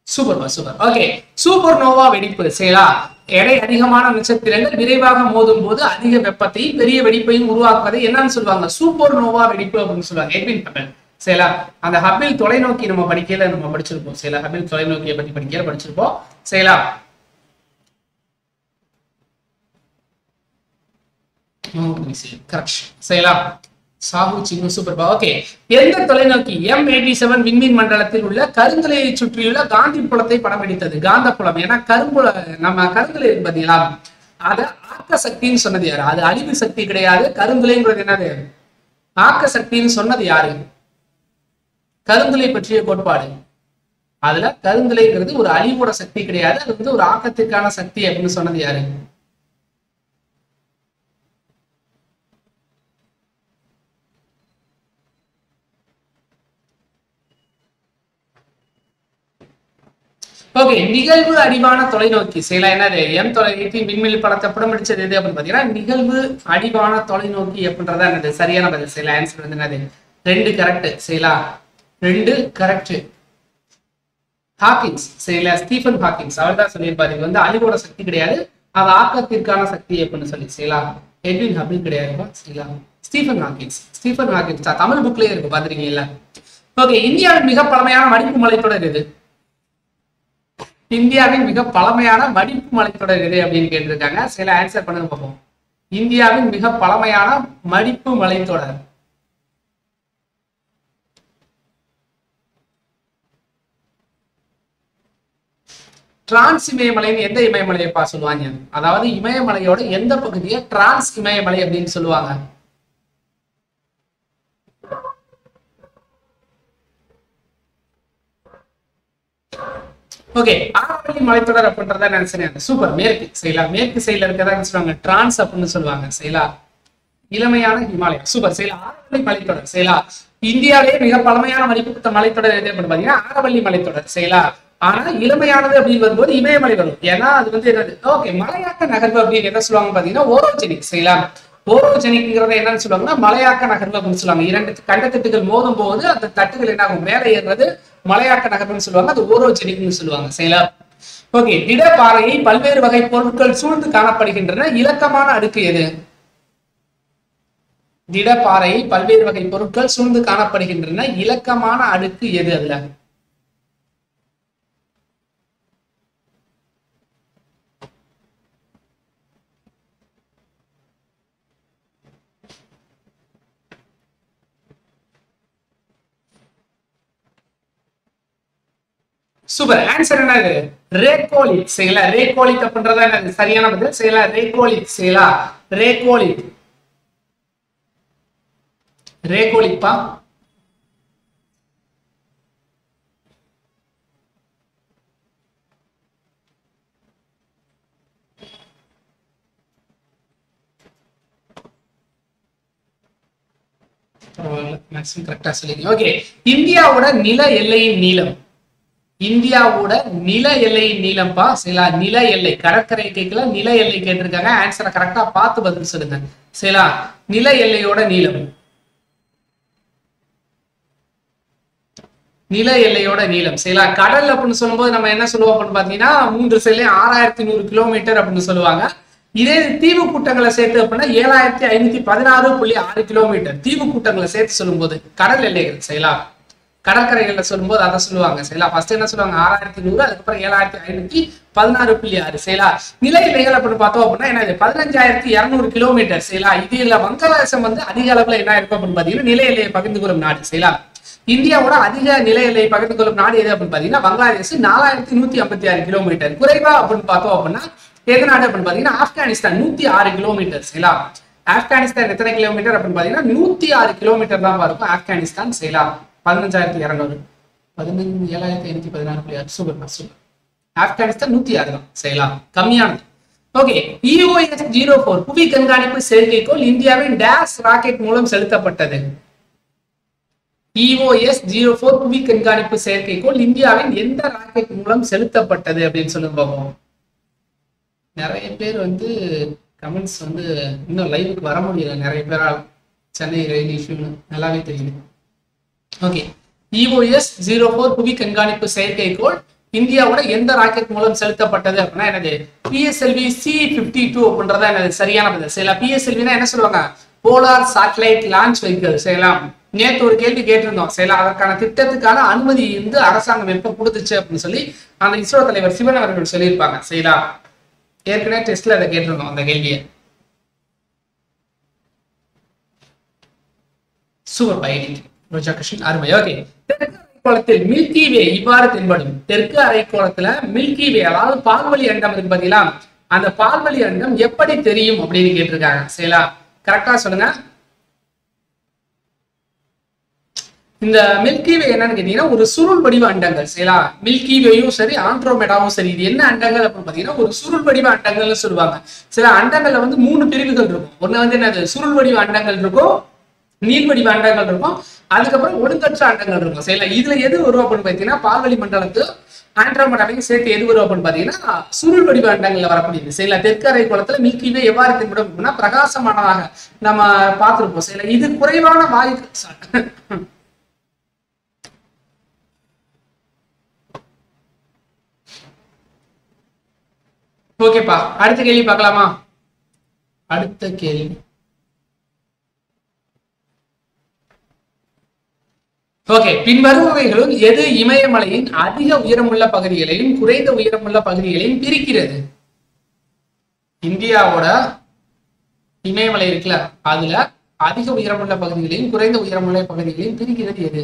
Speaker 1: Super super. Okay. Super nova வெடிப்பு. சரிங்களா? எடை அதிகமான நட்சத்திரங்கள் விரைவாக மோதும் போது அதிக வெப்பத்தையும் பெரிய வெடிப்பையும் உருவாக்குவதை என்னன்னு சொல்லுவாங்க? சூப்பர் நோவா வெடிப்பு அப்படின்னு சொல்லுவாங்க. எட்வின் ஹபிள் சரிங்களா அந்த ஹபிள் தொலைநோக்கி நம்ம படிக்கல நம்ம படிச்சிருப்போம். சரிங்களா ஹபிள் தொலைநோக்கியை பத்தி படிக்கல படிச்சிருப்போம். சரிங்களா கரெக்ட் சரிங்களா சாகு சூப்பர் பா. ஓகே. எந்த தொலைநோக்கி? எம் எயிட்டி செவன் விண்மீன் மண்டலத்தில் உள்ள கருந்துளையை சுற்றியுள்ள காந்தி புலத்தை படம் பிடித்தது காந்த புலம். ஏன்னா கரும்புல நம்ம கருந்துளை பார்த்தீங்களா அதை அத ஆக்க சக்தின்னு சொன்னது யாரு? அது அழிவு சக்தி கிடையாது. கருந்துளைங்கிறது என்னது? ஆக்க சக்தின்னு சொன்னது யாரு? கருந்துளை பற்றிய கோட்பாடு. அதுல கருந்துளைங்கிறது ஒரு அழிவோட சக்தி கிடையாது. அது வந்து ஒரு ஆக்கத்திற்கான சக்தி அப்படின்னு சொன்னது யாரு? ஓகே நிகழ்வு அடிவான தொலைநோக்கி செய்யலாம் என்னது எம் தொலைநோக்கி விண்வெளி படத்தை படம் பிடிச்சது எது அப்படின்னு பாத்தீங்கன்னா நிகழ்வு அடிவான தொலைநோக்கி அப்படின்றதா என்னது? சரியான பதில் செய்யலாம் ஆன்சர் வந்து என்னது? ரெண்டு கரெக்ட் செய்யலாம் ரெண்டு கரெக்ட் ஹாக்கிங்ஸ் சரிங்களா ஸ்டீஃபன் ஹாக்கிங்ஸ் அவர் தான் சொல்லியிருப்பாரு இது வந்து அழிவோட சக்தி கிடையாது அது ஆக்கத்திற்கான சக்தி அப்படின்னு சொல்லி செய்யலாம் எட்வின் ஹபிள் கிடையாதுப்பா செய்யலாம் Stephen Hawkings Stephen Hawkings Tamil புக்லயே இருக்கு பாத்துருக்கீங்களா ஓகே இந்தியாவின் மிக பழமையான மடிப்பு மலைத்தொடர் இது இந்தியாவின் மிக பழமையான மடிப்பு மலைத்தொடர் எது அப்படின்னு கேட்டிருக்காங்க? சில ஆன்சர் பண்ணுங்க பார்ப்போம் இந்தியாவின் மிக பழமையான மடிப்பு மலைத்தொடர். டிரான்ஸ் இமயமலைன்னு எந்த இமயமலையப்பா சொல்லுவாங்க? அதாவது இமயமலையோட எந்த பகுதியை? டிரான்ஸ் இமயமலை அப்படின்னு சொல்லுவாங்க. ஓகே ஆரவல்லி மலைத்தொடர் அப்படின்றத நினைச்சேன் சூப்பர் மேற்கு செயலா மேற்கு சைடுல இருக்கதா என்ன சொல்லுவாங்க? டிரான்ஸ் அப்படின்னு சொல்லுவாங்க செயலா. இளமையான ஹிமாலயம் சூப்பர் செயலா. ஆரவல்லி மலைத்தொடர் செயலா. இந்தியாவிலேயே மிக பழமையான மதிப்புத்த மலைத்தொடர் எது அப்படின்னு பாத்தீங்கன்னா ஆரவள்ளி மலைத்தொடர் செயலா. ஆனா இளமையானது அப்படின்னு வரும்போது இமயமலை வரும். ஏன்னா அது வந்து என்னது? ஓகே மலையாக்க நகர்வு அப்படின்னு என்ன சொல்லுவாங்க பாத்தீங்கன்னா ஓரோஜெனிக் சைலா ஓரோஜெனிக்ங்கிறத என்னன்னு சொல்லுவாங்கன்னா மலையாக்க நகர்வு அப்படின்னு சொல்லுவாங்க. இரண்டு கண்டத்தட்டுகள் மோதும் போது அந்த தட்டுகள் என்ன ஆகும் மேலே ஏறுறது மலையாக்க நகர்வுன்னு சொல்லுவாங்க. அது ஓரோஜெனிக்னு சொல்லுவாங்க. சரிங்களா? ஓகே. திடப்பாறையை பல்வேறு வகை பொருட்கள் சூழ்ந்து காணப்படுகின்றன. இலக்கமான அடுக்கு எது? திடப்பாறையை பல்வேறு வகை பொருட்கள் சூழ்ந்து காணப்படுகின்றன. இலக்கமான அடுக்கு எது அதுல? சூப்பர் ஆன்சர் என்னது ரேகோலிக் செய்யல. ரேகோலிக் அப்படின்றதா என்னது சரியான பதில் செய்யல. ரேகோலிக் செயலா ரேகோலிக் ரேகோலிப்பா மேக்ஸிமம் கரெக்டா சொல்லிங்க ஓகே இந்தியாவோட நில எல்லையின் நீளம். இந்தியாவோட நில எல்லை நீளம்பா? சிலா நில எல்லை. கடற்கரை கேட்கல நில எல்லை கேட்டிருக்காங்க. ஆன்சரை கரெக்டா பார்த்து பதில் சொல்லுங்க. சரிங்களா நில எல்லையோட நீளம். நில எல்லையோட நீளம். சரிங்களா கடல் அப்படின்னு சொல்லும்போது நம்ம என்ன சொல்லுவோம் அப்படின்னு பாத்தீங்கன்னா மூன்று செல்லையும் ஆறாயிரத்தி நூறு கிலோமீட்டர் அப்படின்னு சொல்லுவாங்க. இதே தீவு கூட்டங்களை சேர்த்து அப்படின்னா ஏழாயிரத்தி ஐநூத்தி பதினாறு புள்ளி ஆறு கிலோமீட்டர் தீவு கூட்டங்களை சேர்த்து சொல்லும்போது கடல் எல்லைகள் சரிங்களா கடற்கரைகள்ல சொல்லும்போது அதை சொல்லுவாங்க. சரிங்களா ஃபர்ஸ்ட் என்ன சொல்லுவாங்க? ஆறாயிரத்தி நூறு அதுக்கப்புறம் ஏழாயிரத்தி ஐநூத்தி பதினாறு புள்ளி ஆறு. சரிங்களா நிலை எல்லைகள் அப்படின்னு பார்த்தோம் அப்படின்னா என்ன பதினஞ்சாயிரத்தி இருநூறு கிலோமீட்டர் சரிங்களா இல்ல வங்காதேசம் வந்து அதிக அளவுல என்ன இருக்கும் அப்படின்னு பாத்தீங்கன்னா நில எல்லையை பகிர்ந்து கொள்ளும் நாடு. சரிங்களா இந்தியாவோட அதிக நில எல்லையை பகிர்ந்து கொள்ளும் நாடு எது அப்படின்னு பாத்தீங்கன்னா வங்காளதேசம் நாலாயிரத்தி நூத்தி ஐம்பத்தி ஆறு கிலோமீட்டர் குறைவா அப்படின்னு பார்த்தோம் அப்படின்னா எது நாடு அப்படின்னு பாத்தீங்கன்னா ஆப்கானிஸ்தான் நூத்தி ஆறு கிலோமீட்டர் சரிங்களா ஆப்கானிஸ்தான் எத்தனை கிலோமீட்டர் அப்படின்னு பாத்தீங்கன்னா நூத்தி ஆறு கிலோமீட்டர் தான் இருக்கும் ஆப்கானிஸ்தான் சரிங்களா பதினஞ்சாயிரத்தி இரநூறு. பதினஞ்சு ஏழாயிரத்தி ஐநூத்தி பதினாறு புள்ளி ஆறு. Super super. ஆப்கானிஸ்தான் நூத்தி ஆறு தான் செய்யலாம். கம்மியானது. ஓகே. இஓஎஸ் ஜீரோ போர் புவி கண்காணிப்பு செயற்கைக்கோள் இந்தியாவின் டேஸ் ராக்கெட் மூலம் செலுத்தப்பட்டது. இஓஎஸ் ஜீரோ போர் புவி கண்காணிப்பு செயற்கைக்கோள் இந்தியாவின் எந்த ராக்கெட் மூலம் செலுத்தப்பட்டது அப்படின்னு சொல்லும் பார்ப்போம் நிறைய பேர் வந்து கமெண்ட்ஸ் வந்து இன்னும் லைவுக்கு வர முடியல. நிறைய பேரால். சென்னை ரயில் இஷ்யூன்னு நல்லாவே தெரியுது. ஓகே இஓஎஸ் ஜீரோ ஃபோர் புவி கண்காணிப்பு செயற்கைக்கோள் இந்தியாவோட எந்த ராக்கெட் மூலம் செலுத்தப்பட்டது அப்படின்னா என்னது? பிஎஸ்எல்வி சி பிப்டி டூ அப்படின்றத எனது சரியான பதில். சரிங்களா பிஎஸ்எல்வினா என்ன சொல்லுவாங்க? போலார் சாட்டலைட் லான்ச் வெஹிக்கிள் செய்யலாம் நேற்று ஒரு கேள்வி கேட்டிருந்தோம். செய்யலாம் அதற்கான திட்டத்துக்கான அனுமதி வந்து அரசாங்கம் எப்ப கொடுத்துச்சு அப்படின்னு சொல்லி அந்த இஸ்ரோ தலைவர் சிவன் அவர்கள் சொல்லியிருப்பாங்க. செய்யலாம் ஏற்கனவே டெஸ்ட்ல அதை கேட்டிருந்தோம் அந்த கேள்வியை. சூப்பர் பை ரோஜா கிருஷ்ணன் அருமை. ஓகே தெற்கு அரைக்கோளத்தில் மில்கி வே இவ்வாறு தென்படும் தெற்கு அரைக்கோளத்துல மில்கி வே அதாவது பால்வழி அண்டம் இருக்கு பாத்தீங்களா? அந்த பால்வழி அண்டம் எப்படி தெரியும் அப்படின்னு கேட்டிருக்காங்க. சரிங்களா? கரெக்டா சொல்லுங்க. இந்த மில்கி வே என்னன்னு கேட்டீங்கன்னா ஒரு சுருள் வடிவ அண்டங்கள். சரிங்களா? மில்கி வேயும் சரி ஆண்ட்ரோமேடாவும் சரி. இது என்ன அண்டங்கள் அப்படின்னு பாத்தீங்கன்னா ஒரு சுருள் வடிவ அண்டங்கள்னு சொல்லுவாங்க. சில அண்டங்கள்ல வந்து மூணு பிரிவுகள் இருக்கும். ஒண்ணு வந்து என்னது? சுருள் வடிவ அண்டங்கள் இருக்கும். நீள் வடிவ அண்டங்கள் இருக்கும். அதுக்கப்புறம் ஒழுங்கற்ற அண்டங்கள் இருக்கும். சரிங்களா? இதுல எது வரும் அப்படின்னு பாத்தீங்கன்னா பால்வழி மண்டலத்து ஆண்ட்ரோமேடாவையும் சேர்த்து எது வரும் அப்படின்னு பாத்தீங்கன்னா சுருள் வடிவ அண்டங்கள்ல வரக்கூடியது. சரிங்களா? தெற்கரை குளத்துல மில்கிவே எவ்வாறு தென்படும் அப்படின்னா பிரகாசமானதாக நம்ம பார்த்திருப்போம். சரிங்களா? இது குறைவான வாயு ஓகேப்பா. அடுத்த கேள்வி பார்க்கலாமா? அடுத்த கேள்வி. ஓகே பின்வருபவைகளும் எது இமயமலையின் அதிக உயரமுள்ள பகுதிகளையும் குறைந்த உயரமுள்ள பகுதிகளையும் பிரிக்கிறது? இந்தியாவோட இமயமலை இருக்குல்ல அதுல அதிக உயரமுள்ள பகுதிகளையும் குறைந்த உயரமுள்ள பகுதிகளையும் பிரிக்கிறது எது?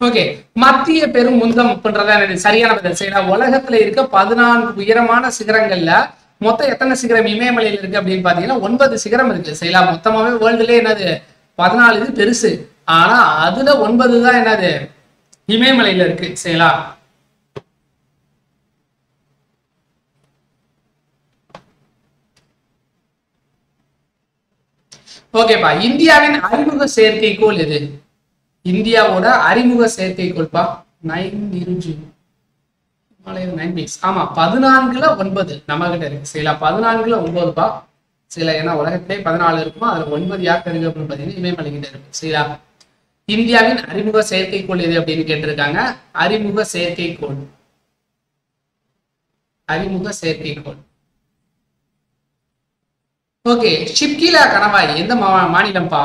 Speaker 1: ஓகே மத்திய பெரும் முந்தம் சரியான பதில் சரிங்களா உலகத்துல இருக்க பதினான்கு உயரமான சிகரங்கள்ல மொத்தம் எத்தனை சிகரம் இமயமலையில இருக்கு அப்படின்னு பாத்தீங்கன்னா ஒன்பது சிகரம் இருக்கு. சரிங்களா? மொத்தமாவே வேர்ல்டுல என்னது? பதினாலு இது பெருசு. ஆனா அதுல ஒன்பது தான் என்னது? இமயமலையில இருக்கு. சரிங்களா? ஓகேப்பா இந்தியாவின் அறிமுக செயற்கைக்கோள் எது? இந்தியாவோட அறிமுக செயற்கைக்கோள்பா நைன் இருஜி நைன் பிக்ஸ் ஆமா பதினான்குல ஒன்பது நம்ம கிட்ட இருக்கு. சரிங்களா பதினான்குல ஒன்பதுப்பா சரிங்களா ஏன்னா உலகத்திலே பதினாலு இருக்குமா? அதுல ஒன்பது யாருக்கு இருக்கு அப்படின்னு பாத்தீங்கன்னா இமயமலை கிட்ட இருக்கு. சரிங்களா இந்தியாவின் அறிமுக செயற்கைக்கோள் எது அப்படின்னு கேட்டிருக்காங்க? அறிமுக செயற்கைக்கோள் அறிமுக செயற்கைக்கோள் ஓகே ஷிப்கிலா கணவாய் எந்த மா- மாநிலம்ப்பா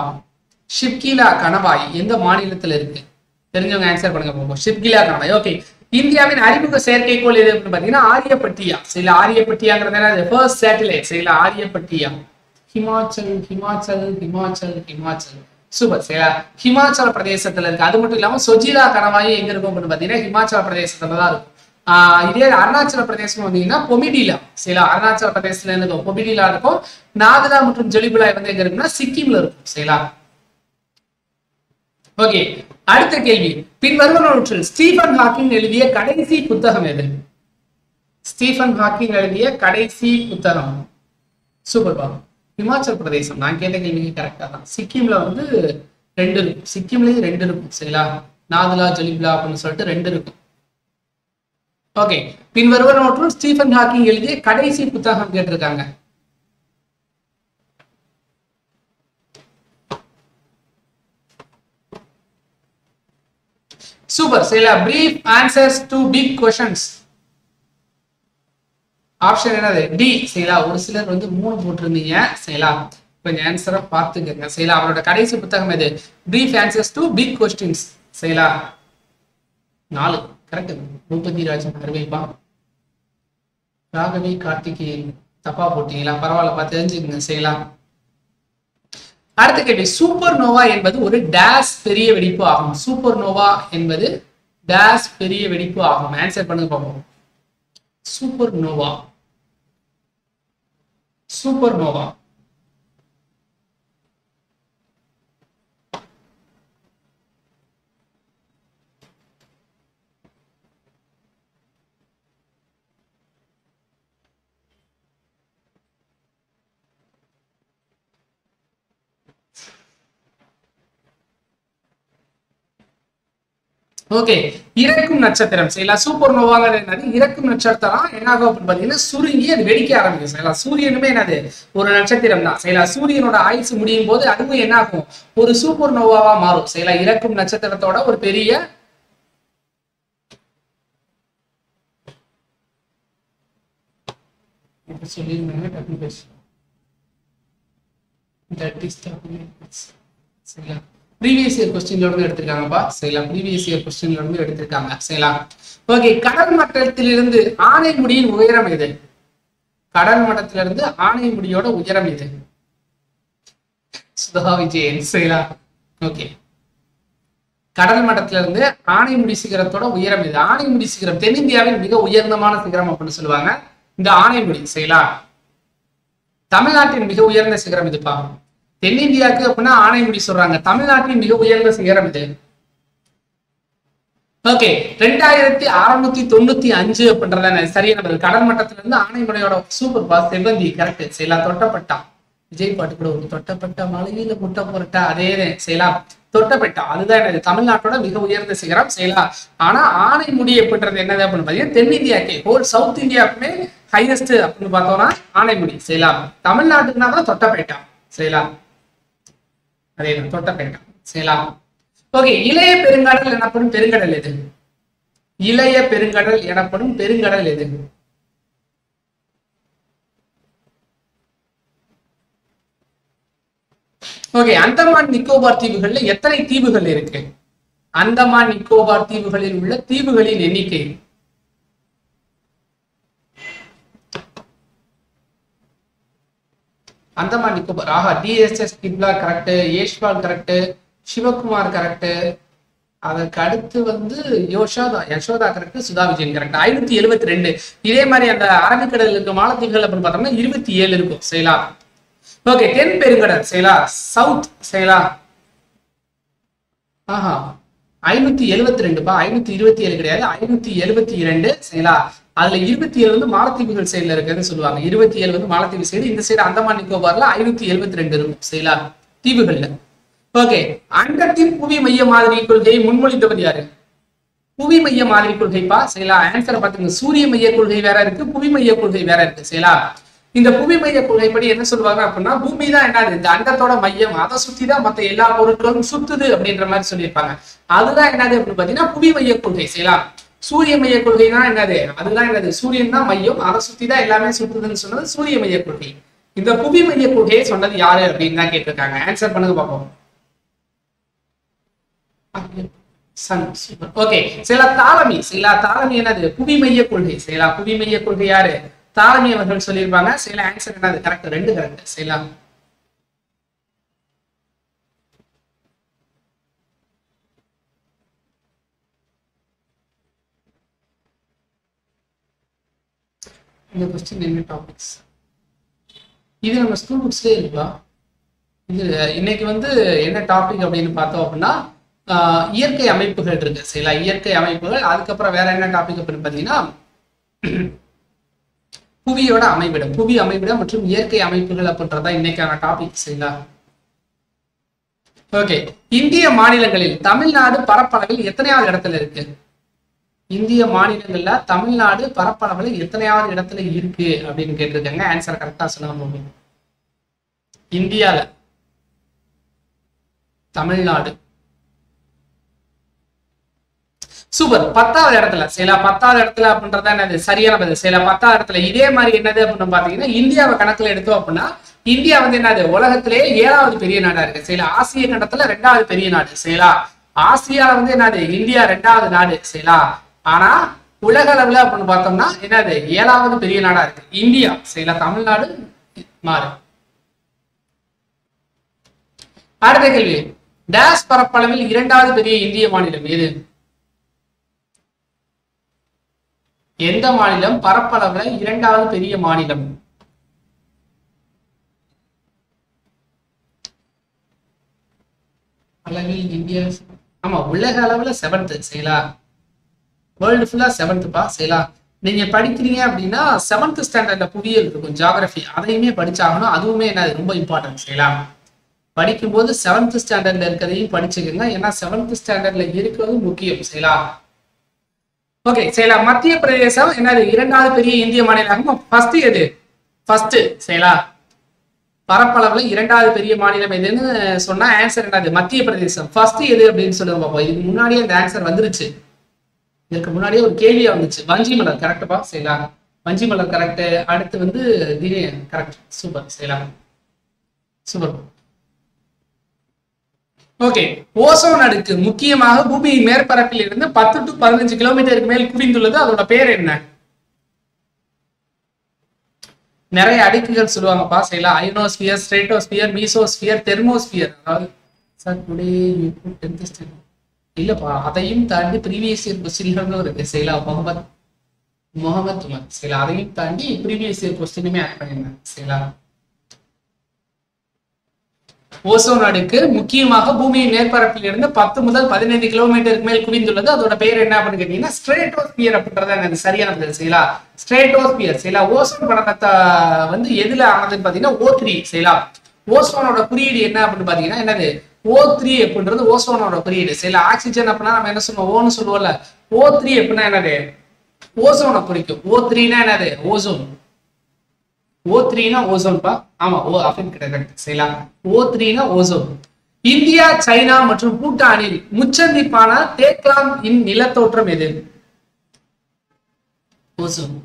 Speaker 1: ஷிப்கிலா கணவாய் எந்த மாநிலத்துல இருக்கு? தெரிஞ்சவங்க ஆன்சர் பண்ணுங்க போகும் ஷிப்கிலா கணவாய் ஓகே இந்தியாவின் அறிமுக செயற்கைக்கோள் எது அப்படின்னு பாத்தீங்கன்னா ஆரியப்பட்டியா. சரிங்களா ஆரியப்பட்டியாங்கிறது ஃபர்ஸ்ட் சேட்டலைட் சரிங்களா ஆரியப்பட்டியா. ஹிமாச்சல் ஹிமாச்சல் ஹிமாச்சல் ஹிமாச்சல் சூப்பர் சரியா ஹிமாச்சல பிரதேசத்துல இருக்கு. அது மட்டும் இல்லாம சொஜிலா கணவாயும் எங்க இருக்கும் அப்படின்னு பாத்தீங்கன்னா ஹிமாச்சல பிரதேசத்துல தான் இருக்கும். ஆஹ் இதே அருணாச்சல பிரதேசம் வந்தீங்கன்னா பொமிடிலா சில அருணாச்சல பிரதேசத்துல இருக்கும்? பொமிடிலா இருக்கும். நாகதா மற்றும் ஜொலிபுலாய் வந்து எங்க இருக்குன்னா சிக்கிம்ல இருக்கும். சரியா ஓகே அடுத்த கேள்வி. பின்வருவனவற்றில் ஸ்டீஃபன் ஹாக்கிங் எழுதிய கடைசி புத்தகம் எது? ஸ்டீஃபன் ஹாக்கிங் எழுதிய கடைசி புத்தகம். சூப்பர் பா ஹிமாச்சல் பிரதேசம். நான் கேட்ட கேள்வி கரெக்டாக தான். சிக்கிம்ல வந்து ரெண்டு இருக்கும். சிக்கிம்லயும் ரெண்டு இருக்கும் சரிங்களா? நாதுலா ஜொலிபுலா அப்படின்னு சொல்லிட்டு ரெண்டு இருக்கும். ஓகே பின்வருவனவற்றுள் ஸ்டீஃபன் ஹாக்கிங் எழுதிய கடைசி புத்தகம் கேட்டிருக்காங்க. சூப்பர். சில brief answers to big questions option என்னது? டி சரிங்களா ஒரு சிலர் வந்து மூணு போட்டிருந்தீங்க சரிங்களா கொஞ்சம் ஆன்சரை பார்த்துக்கங்க சைலா அவரோட கடைசி புத்தகம் எது? Brief answers to big questions சரிங்களா நாலு. கரெக்ட் பூபதி ராஜன் அருமைப்பா ராகவி கார்த்திகேயன் தப்பா போட்டீங்களா? பரவாயில்ல பார்த்து தெரிஞ்சுக்கங்க சரிங்களா அடுத்த கேள்வி சூப்பர் நோவா என்பது ஒரு டேஸ் பெரிய வெடிப்பு ஆகும். சூப்பர் நோவா என்பது டேஸ் பெரிய வெடிப்பு ஆகும். ஆன்சர் பண்ணுங்க பார்ப்போம் super nova super nova okay இறக்கும் நட்சத்திரம். சரிங்களா சூப்பர் நோவாங்கிறது என்னது? இறக்கும் நட்சத்திரம் என்ன ஆகும் அப்படின்னு பாத்தீங்கன்னா சுருங்கி அது வெடிக்க ஆரம்பிக்கும். சரிங்களா சூரியனுமே என்னது? ஒரு நட்சத்திரம் தான். சரிங்களா சூரியனோட ஆயுசு முடியும் போது அதுவும் என்ன ஆகும்? ஒரு சூப்பர் நோவாவா மாறும் சரிங்களா இறக்கும் நட்சத்திரத்தோட ஒரு பெரிய சொல்லியிருந்தாங்க சரிங்களா ப்ரீவியஸ் இயர் கொஸ்டின்ல இருந்து எடுத்திருக்காங்கப்பா. சரிங்களா ப்ரீவியஸ் இயர் கொஸ்டின்ல இருந்து எடுத்திருக்காங்க. சரிங்களா ஓகே கடல் மட்டத்திலிருந்து ஆனைமுடியின் உயரம் எது? கடல் மட்டத்திலிருந்து ஆனைமுடியோட உயரம் எது? சுதா விஜயன் சரிங்களா ஓகே கடல் மட்டத்துல இருந்து ஆனைமுடி சிகரத்தோட உயரம் இது ஆனைமுடி சிகரம் தென்னிந்தியாவின் மிக உயர்ந்தமான சிகரம் அப்படின்னு சொல்லுவாங்க. இந்த ஆனைமுடி சரிங்களா தமிழ்நாட்டின் மிக உயர்ந்த சிகரம் இதுப்பா தென்னிந்தியாவுக்கு அப்படின்னா ஆனைமுடி சொல்றாங்க. தமிழ்நாட்டின் மிக உயர்ந்த சிகரம் இது. ஓகே ரெண்டாயிரத்தி அறுநூத்தி தொண்ணூத்தி அஞ்சு அப்படின்றத சரியா நம்ம கடல் மட்டத்துல இருந்து ஆனைமுடியோட சூப்பர் பாஸ் செவ்வந்தி கரெக்ட் செய்யலாம் தொட்டப்பட்டான். விஜய் பாட்டு கூட ஒரு தொட்டப்பட்ட மலையில முட்டை புரட்டா அதே செய்யலாம் தொட்டப்பட்டா. அதுதான் என்னது? தமிழ்நாட்டோட மிக உயர்ந்த சிகரம் செய்யலாம் ஆனா ஆனைமுடி அப்படின்றது என்னது அப்படின்னு பாத்தீங்கன்னா தென்னிந்தியாக்கே ஹோல் சவுத் இந்தியாவுக்குமே ஹையஸ்ட் அப்படின்னு பார்த்தோம்னா ஆனைமுடி செய்யலாம் தமிழ்நாட்டுக்குன்னா கூட தொட்டப்பேட்டா செய்யலாம் அதே தான் பெருங்கடல் சரிங்களா ஓகே இளைய பெருங்கடல் எனப்படும் பெருங்கடல் எது? இளைய பெருங்கடல் எனப்படும் பெருங்கடல் எது? ஓகே அந்தமான் நிக்கோபார் தீவுகள்ல எத்தனை தீவுகள் இருக்கு? அந்தமான் நிக்கோபார் தீவுகளில் உள்ள தீவுகளின் எண்ணிக்கை அந்தமான் நிக்கோபார் ஆஹா டிஎஸ்எஸ் பிம்லா கரெக்ட் ஏஷ்வால் கரெக்ட் சிவகுமார் கரெக்ட் அதற்கு அடுத்து வந்து யோஷோதா யசோதா கரெக்ட் சுதா விஜயன் கரெக்ட் ஐநூத்தி எழுபத்தி ரெண்டு இதே மாதிரி அந்த அரபிக்கடல் இருக்க மாலத்தீவுகள் அப்படின்னு பார்த்தோம்னா இருபத்தி ஏழு இருக்கும். சரிங்களா ஓகே தென் பெருங்கடல் சரிங்களா சவுத் சரிங்களா ஆஹா. ஐநூத்தி எழுபத்தி ரெண்டுப்பா? ஐநூத்தி இருபத்தி ஏழு கிடையாது. ஐநூத்தி எழுபத்தி இரண்டு சரிங்களா? அதுல இருபத்தி ஏழு வந்து மாலத்தீவுகள் சைடுல இருக்குன்னு சொல்லுவாங்க. இருபத்தி ஏழு வந்து மாலத்தீவு சைடு இந்த சைடு அந்தமான் நிக்கோபார்ல ஐநூத்தி எழுபத்தி ரெண்டு இருக்கும். சரிங்களா? தீவுகள்ல. ஓகே. அண்டத்தின் புவி மைய மாதிரி கொள்கையை முன்மொழிந்தவர் யாரு? புவி மைய மாதிரி கொள்கைப்பா. சரிங்களா? ஆன்சரை பாத்துங்க சூரிய மைய கொள்கை வேற இருக்கு புவி மைய கொள்கை வேற இருக்கு. சரிங்களா? இந்த புவி மைய கொள்கைப்படி என்ன சொல்லுவாங்க அப்படின்னா பூமி தான் என்னது? இந்த அண்டத்தோட மையம். அதை சுத்தி தான் மத்த எல்லா பொருட்களும் சுத்துது அப்படின்ற மாதிரி சொல்லியிருப்பாங்க. அதுதான் என்னது அப்படின்னு பாத்தீங்கன்னா புவி மைய கொள்கை செய்யலாம் சூரிய மைய கொள்கை தான் என்னது? அதுதான் என்னது? சூரியன் தான் மையம். அதை சுத்தி தான் எல்லாமே சுத்துதுன்னு சொன்னது சூரிய மைய கொள்கை. இந்த புவி மைய கொள்கையை சொன்னது யாரு அப்படின்னு தான் கேட்டிருக்காங்க. ஆன்சர் பண்ணுங்க பார்ப்போம் சன் ஓகே சில தாலமி சில தாலமி என்னது? புவி மைய கொள்கை சில புவி மைய கொள்கை யாரு? தாரமி அவர்கள் சொல்லியிருப்பாங்க. சில ஆன்சர் என்னது கரெக்ட் ரெண்டு கரெக்ட் சில இந்த கொஸ்டின் என்ன டாபிக்ஸ் இது நம்ம ஸ்கூல் புக்ஸ்லேயே இருக்கா இது இன்னைக்கு வந்து என்ன டாபிக் அப்படின்னு பார்த்தோம் அப்படின்னா ஆஹ் இயற்கை அமைப்புகள் இருக்கு. சரிங்களா? இயற்கை அமைப்புகள். அதுக்கப்புறம் வேற என்ன டாபிக் அப்படின்னு பார்த்தீங்கன்னா புவியோட அமைவிடம் புவி அமைவிடம் மற்றும் இயற்கை அமைப்புகள் அப்படின்றதா இன்னைக்கான டாபிக் சரிங்களா? ஓகே இந்திய மாநிலங்களில் தமிழ்நாடு பரப்பளவில் எத்தனையாவது இடத்துல இருக்கு? இந்திய மாநிலங்கள்ல தமிழ்நாடு பரப்பளவில் எத்தனையாவது இடத்துல இருக்கு அப்படின்னு கேட்டிருக்காங்க. ஆன்சர் கரெக்டா சொல்லாம இந்தியால தமிழ்நாடு சூப்பர். பத்தாவது இடத்துல சில பத்தாவது இடத்துல அப்படின்றத என்னது? சரியான பதில். சில பத்தாவது இடத்துல இதே மாதிரி என்னது அப்படின்னு பாத்தீங்கன்னா இந்தியாவை கணக்குல எடுத்தோம் அப்படின்னா இந்தியா வந்து என்னது? உலகத்திலேயே ஏழாவது பெரிய நாடா இருக்கு. சில ஆசிய கண்டத்துல ரெண்டாவது பெரிய நாடு. சரிங்களா ஆசியால வந்து என்னது? இந்தியா ரெண்டாவது நாடு. சரிங்களா ஆனா உலக அளவுல அப்படின்னு பார்த்தோம்னா என்னது? ஏழாவது பெரிய நாடா இருக்கு. இந்தியா. சரிங்களா தமிழ்நாடு மாறு. அடுத்த கேள்வி. டேஷ் பரப்பளவில் இரண்டாவது பெரிய இந்திய மாநிலம் எது? எந்த மாநிலம்? பரப்பளவுல இரண்டாவது பெரிய மாநிலம். அளவில் இந்தியா ஆமா உலக அளவுல செவன்த் சரிங்களா வேர்ல்டு ஃபுல்லா செவன்த்துப்பா சரிங்களா நீங்க படிக்கிறீங்க அப்படின்னா செவன்த் ஸ்டாண்டர்ட்ல புவியியல் இருக்கும் ஜியாகிரபி அதையுமே படிச்சாகணும். அதுவுமே என்ன ரொம்ப இம்பார்ட்டன்ட் சரிங்களா படிக்கும்போது செவன்த் ஸ்டாண்டர்ட்ல இருக்கிறதையும் படிச்சுக்கோங்க. ஏன்னா செவன்த் ஸ்டாண்டர்ட்ல இருக்கிறது முக்கியம் சரிங்களா ஓகே சரிங்களா மத்திய பிரதேசம் என்னது இரண்டாவது பெரிய இந்திய மாநிலம் ஃபர்ஸ்ட் எது? ஃபர்ஸ்ட் சரிங்களா பரப்பளவுல இரண்டாவது பெரிய மாநிலம் எதுன்னு சொன்னா ஆன்சர் என்னது? மத்திய பிரதேசம். ஃபர்ஸ்ட் எது அப்படின்னு சொல்லுங்க பாப்போம். இதுக்கு முன்னாடியே அந்த ஆன்சர் வந்துருச்சு. இதுக்கு முன்னாடியே ஒரு கேள்வியா வந்துச்சு. வஞ்சி மலர் கரெக்டுப்பா செய்யலாம் வஞ்சி மலர் கரெக்ட் அடுத்து வந்து திடீர் கரெக்ட் சூப்பர் செய்யலாம் சூப்பர். ஓகே ஓசோன் அடுக்கு முக்கியமாக பூமியின் மேற்பரப்பில் இருந்து பத்து டு பதினஞ்சு கிலோமீட்டருக்கு மேல் குவிந்துள்ளது. அதோட பேர் என்ன? நிறைய அடுக்குகள் சொல்லுவாங்கப்பா செய்யலாம் ஐனோஸ்பியர் ஸ்ட்ரேட்டோஸ்பியர் மீசோஸ்பியர் தெர்மோஸ்பியர் அதாவது சார் டுடே டென்த் இல்லப்பா அதையும் தாண்டி ப்ரீவியஸ் இயர் கொஸ்டின்களும் இருக்கு. செய்யலாம் முகமது முகமது உமர் செய்யலாம் அதையும் தாண்டி ப்ரீவியஸ் இயர் கொஸ்டினுமே ஆட் பண்ணியிருந்தேன் செய்யலாம் ஓசோன் அடுக்கு முக்கியமாக பூமியின் மேற்பரப்பில் இருந்து பத்து முதல் பதினைந்து கிலோமீட்டருக்கு மேல் குவிந்துள்ளது. அதோட பெயர் என்ன அப்படின்னு கேட்டீங்கன்னா ஸ்ட்ரேட்டோஸ்பியர் அப்படின்றத எனக்கு சரியான பதில் செய்யலாம் ஸ்ட்ரேட்டோஸ்பியர் செய்யலாம் ஓசோன் படத்தை வந்து எதுல ஆனதுன்னு பாத்தீங்கன்னா ஓ த்ரீ செய்யலாம் ஓசோனோட குறியீடு என்ன அப்படின்னு பாத்தீங்கன்னா என்னது? ஓ த்ரீ அப்படின்றது ஓசோனோட குறியீடு. சில ஆக்சிஜன் அப்படின்னா நம்ம என்ன சொல்லுவோம்? ஓன்னு சொல்லுவோம்ல. ஓ த்ரீ அப்படின்னா என்னது? ஓசோனை குறிக்கும். ஓ த்ரீனா என்னது? ஓசோன். ஓ த்ரீனா ஓசோன்பா ஆமா ஓ அப்படின்னு கிட்ட செய்யலாம் ஓ த்ரீனா ஓசோன் இந்தியா சைனா மற்றும் பூட்டானில் முச்சந்திப்பான தேக்லாம் இன் நிலத்தோற்றம் எது? ஓசோன்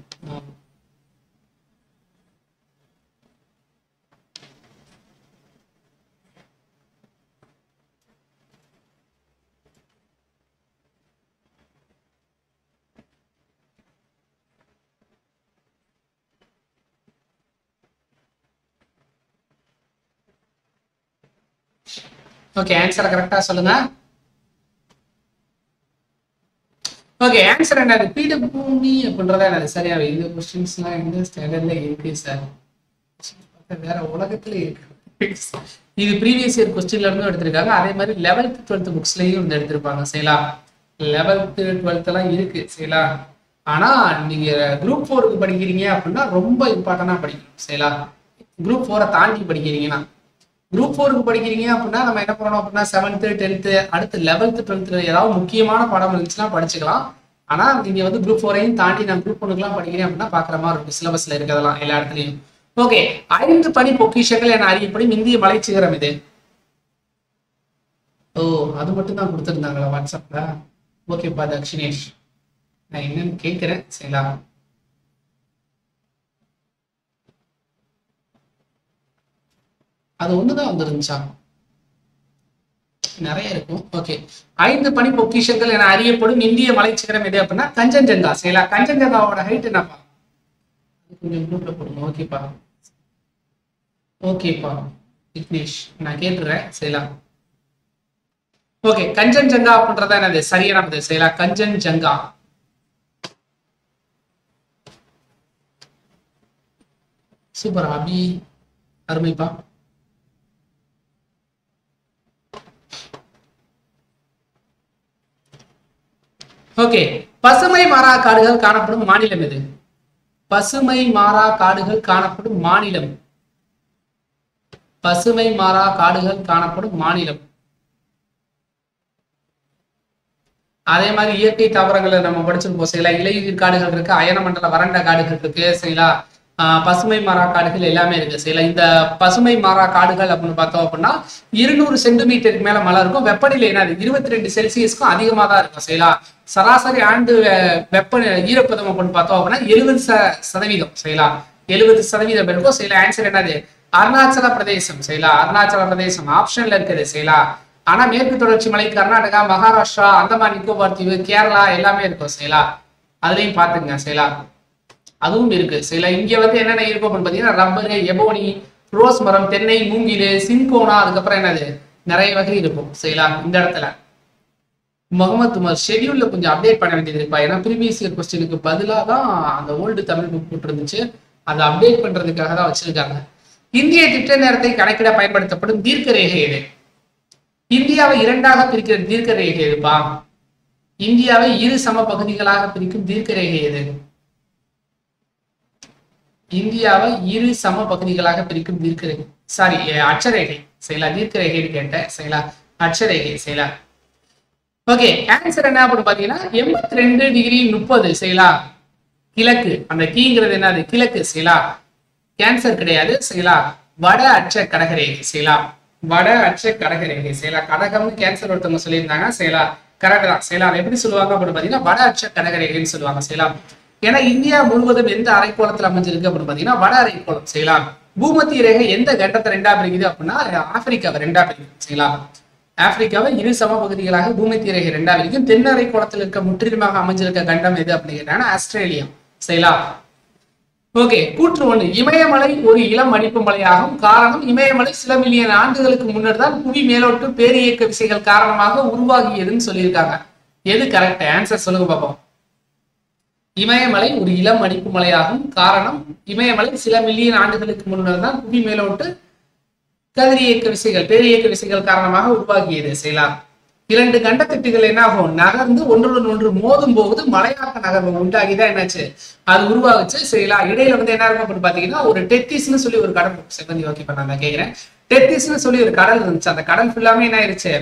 Speaker 1: ஓகே ஆன்சரை கரெக்டா சொல்லுங்க. ஓகே ஆன்சர் என்னது? பீடபூமி அப்படின்றத எனக்கு சரியா இந்த கொஸ்டின்ஸ்லாம் எந்த ஸ்டாண்டர்ட்ல இருக்கு சார் வேற உலகத்துல இருக்கு. இது ப்ரீவியஸ் இயர் கொஸ்டின்ல இருந்தும் எடுத்திருக்காங்க. அதே மாதிரி லெவல்த் டுவெல்த் புக்ஸ்லயும் இருந்து எடுத்திருப்பாங்க சரிங்களா லெவல்த் டுவெல்த் எல்லாம் இருக்கு சரிங்களா ஆனா நீங்க குரூப் ஃபோருக்கு படிக்கிறீங்க அப்படின்னா ரொம்ப இம்பார்ட்டண்டா படிக்கணும் சரிங்களா குரூப் ஃபோரை தாண்டி படிக்கிறீங்கன்னா. குரூப் ஃபோருக்கு படிக்கிறீங்க அப்படின்னா நம்ம என்ன பண்ணணும் அப்படின்னா செவன்த்து டென்த்து அடுத்து லெவல்த்து டுவெல்த்து ஏதாவது முக்கியமான பாடம் இருந்துச்சுன்னா படிச்சுக்கலாம். ஆனால் நீங்கள் வந்து குரூப் ஃபோரையும் தாண்டி நான் குரூப் ஒன்றுக்குலாம் படிக்கிறேன் அப்படின்னா பார்க்குற மாதிரி இருக்கும். சிலபஸில் இருக்கிறதெல்லாம் எல்லா இடத்துலையும். ஓகே ஐந்து பணி பொக்கிஷங்கள் என அறியப்படும் இந்திய மலைச்சிகரம் இது. ஓ அது மட்டும் தான் கொடுத்துருந்தாங்களா வாட்ஸ்அப்பில் ஓகேப்பா தக்ஷினேஷ் நான் என்னன்னு கேட்குறேன் சரிங்களா? அது ஒண்ணுதான் வந்துருந்துச்சா? நிறைய இருக்கும். ஓகே ஐந்து பனி பொக்கிஷங்கள் என அறியப்படும் இந்திய மலைச்சிகரம் எது அப்படின்னா கஞ்சன்ஜங்கா. சரிங்களா? கஞ்சன்ஜங்காவோட ஹைட் என்னப்பா கொஞ்சம் குரூப்ல போடுங்க. ஓகேப்பா ஓகேப்பா விக்னேஷ் நான் கேட்டுறேன். சரிங்களா? ஓகே கஞ்சன்ஜங்கா அப்படின்றத என்னது? சரியான பதில். சரிங்களா? கஞ்சன்ஜங்கா. சூப்பர். அபி அருமைப்பா ஓகே பசுமை மாறா காடுகள் காணப்படும் மாநிலம் எது? பசுமை மாறா காடுகள் காணப்படும் மாநிலம். பசுமை மாறா காடுகள் காணப்படும் மாநிலம். அதே மாதிரி இயற்கை தாவரங்களை நம்ம படிச்சிருப்போம். சரிங்களா இலையுதிர் காடுகள் இருக்கு அயன மண்டல வறண்ட காடுகள் இருக்கு. சரிங்களா? பசுமை மாறா காடுகள் எல்லாமே இருக்கு. சில இந்த பசுமை மாறா காடுகள் அப்படின்னு பார்த்தோம் அப்படின்னா இருநூறு சென்டிமீட்டருக்கு மேல மழை இருக்கும். வெப்பநிலை என்னது? இருபத்தி ரெண்டு செல்சியஸ்க்கும் அதிகமா தான் இருக்கும். சரிங்களா சராசரி ஆண்டு வெப்ப ஈரப்பதம் அப்படின்னு பார்த்தோம் அப்படின்னா எழுபது ச சதவீதம். சரிங்களா எழுபது சதவீதம் இருக்கும். சில ஆன்சர் என்னது? அருணாச்சல பிரதேசம். சரிங்களா அருணாச்சல பிரதேசம் ஆப்ஷன்ல இருக்குது. சரிங்களா ஆனா மேற்கு தொடர்ச்சி மலை கர்நாடகா மகாராஷ்டிரா அந்தமான் நிக்கோபார் தீவு கேரளா எல்லாமே இருக்கும். சரிங்களா அதுலயும் பாத்துங்க சரிங்களா அதுவும் இருக்கு. சில இங்க வந்து என்னென்ன இருக்கும் அப்படின்னு பாத்தீங்கன்னா ரப்பரு எபோனி ரோஸ் மரம் தென்னை மூங்கிலு சின்கோனா அதுக்கப்புறம் என்னது? நிறைய வகை இருக்கும். சரிங்களா? இந்த இடத்துல. முகமது உமர் ஷெடியூல்ல கொஞ்சம் அப்டேட் பண்ண வேண்டியது இருப்பா ஏன்னா ப்ரீவியஸ் இயர் கொஸ்டினுக்கு பதிலாக தான் அந்த ஓல்டு தமிழ் புக் போட்டுருந்துச்சு. அதை அப்டேட் பண்றதுக்காக தான் வச்சிருக்காங்க. இந்திய திட்ட நேரத்தை கணக்கிட பயன்படுத்தப்படும் தீர்க்க ரேகை எது? இந்தியாவை இரண்டாக பிரிக்கிற தீர்க்க ரேகை எதுப்பா? இந்தியாவை இரு சம பகுதிகளாக பிரிக்கும் தீர்க்க ரேகை எது? இந்தியாவை இரு சம பகுதிகளாக பிரிக்கும் தீர்க்கரேகை சாரி அச்சரேகை சரிங்களா தீர்க்கரேகைன்னு கேட்டேன் சரிங்களா அட்சரேகை சரிங்களா ஓகே ஆன்சர் என்ன அப்படின்னு பாத்தீங்கன்னா எண்பத்தி ரெண்டு டிகிரி முப்பது சரிங்களா கிழக்கு அந்த கீங்கிறது என்னது? கிழக்கு சரிங்களா கேன்சர் கிடையாது சரிங்களா வட அட்ச கடகரேகை சரிங்களா வட அட்ச கடகரேகை சரிங்களா கடகம்னு கேன்சர் ஒருத்தவங்க சொல்லியிருந்தாங்க சரிங்களா கரெக்ட் தான். சரிங்களா எப்படி சொல்லுவாங்க அப்படின்னு பாத்தீங்கன்னா வட அட்ச கடகரேகைன்னு சொல்லுவாங்க சரிங்களா ஏன்னா இந்தியா முழுவதும் எந்த அரைக்கோளத்தில் அமைஞ்சிருக்கு அப்படின்னு பாத்தீங்கன்னா வட அரைக்கோளம் செய்யலாம் பூமத்திய ரேகை எந்த கண்டத்தை ரெண்டா பிரிக்குது அப்படின்னா ஆப்பிரிக்காவை ரெண்டா பிரிக்குது செய்யலாம் ஆப்பிரிக்காவை இரு சம பகுதிகளாக பூமத்திய ரேகை ரெண்டா பிரிக்கும். தென்னரை கோளத்தில் இருக்க முற்றிலுமாக அமைஞ்சிருக்க கண்டம் எது அப்படின்னு கேட்டாங்கன்னா ஆஸ்திரேலியா செய்யலாம் ஓகே கூற்று ஒண்ணு. இமயமலை ஒரு இளம் அடிப்பு மலையாகும். காரணம் இமயமலை சில மில்லியன் ஆண்டுகளுக்கு முன்னர் தான் புவி மேலோட்டு பேரியக்க விசைகள் காரணமாக உருவாகியதுன்னு சொல்லியிருக்காங்க. எது கரெக்ட் ஆன்சர் சொல்லுங்க பார்ப்போம் இமயமலை ஒரு இளம் அடிப்பு மலையாகும். காரணம் இமயமலை சில மில்லியன் ஆண்டுகளுக்கு முன்னர் தான் புவி மேலோட்டு கதிரியக்க விசைகள் பேரியக்க விசைகள் காரணமாக உருவாகியது. சரிங்களா இரண்டு கண்டத்திட்டுகள் என்ன ஆகும் நகர்ந்து ஒன்றுடன் ஒன்று மோதும் போது மலையாக்க நகர்வு உண்டாகிதான் என்னாச்சு? அது உருவாகுச்சு. சரிங்களா இடையில வந்து என்ன இருக்கும் அப்படின்னு பாத்தீங்கன்னா ஒரு டெத்திஸ்னு சொல்லி ஒரு கடல் செவந்தி ஓகே பண்ண நான் கேட்கிறேன் டெத்திஸ்னு சொல்லி ஒரு கடல் இருந்துச்சு. அந்த கடல் ஃபுல்லாமே என்ன ஆயிருச்சு?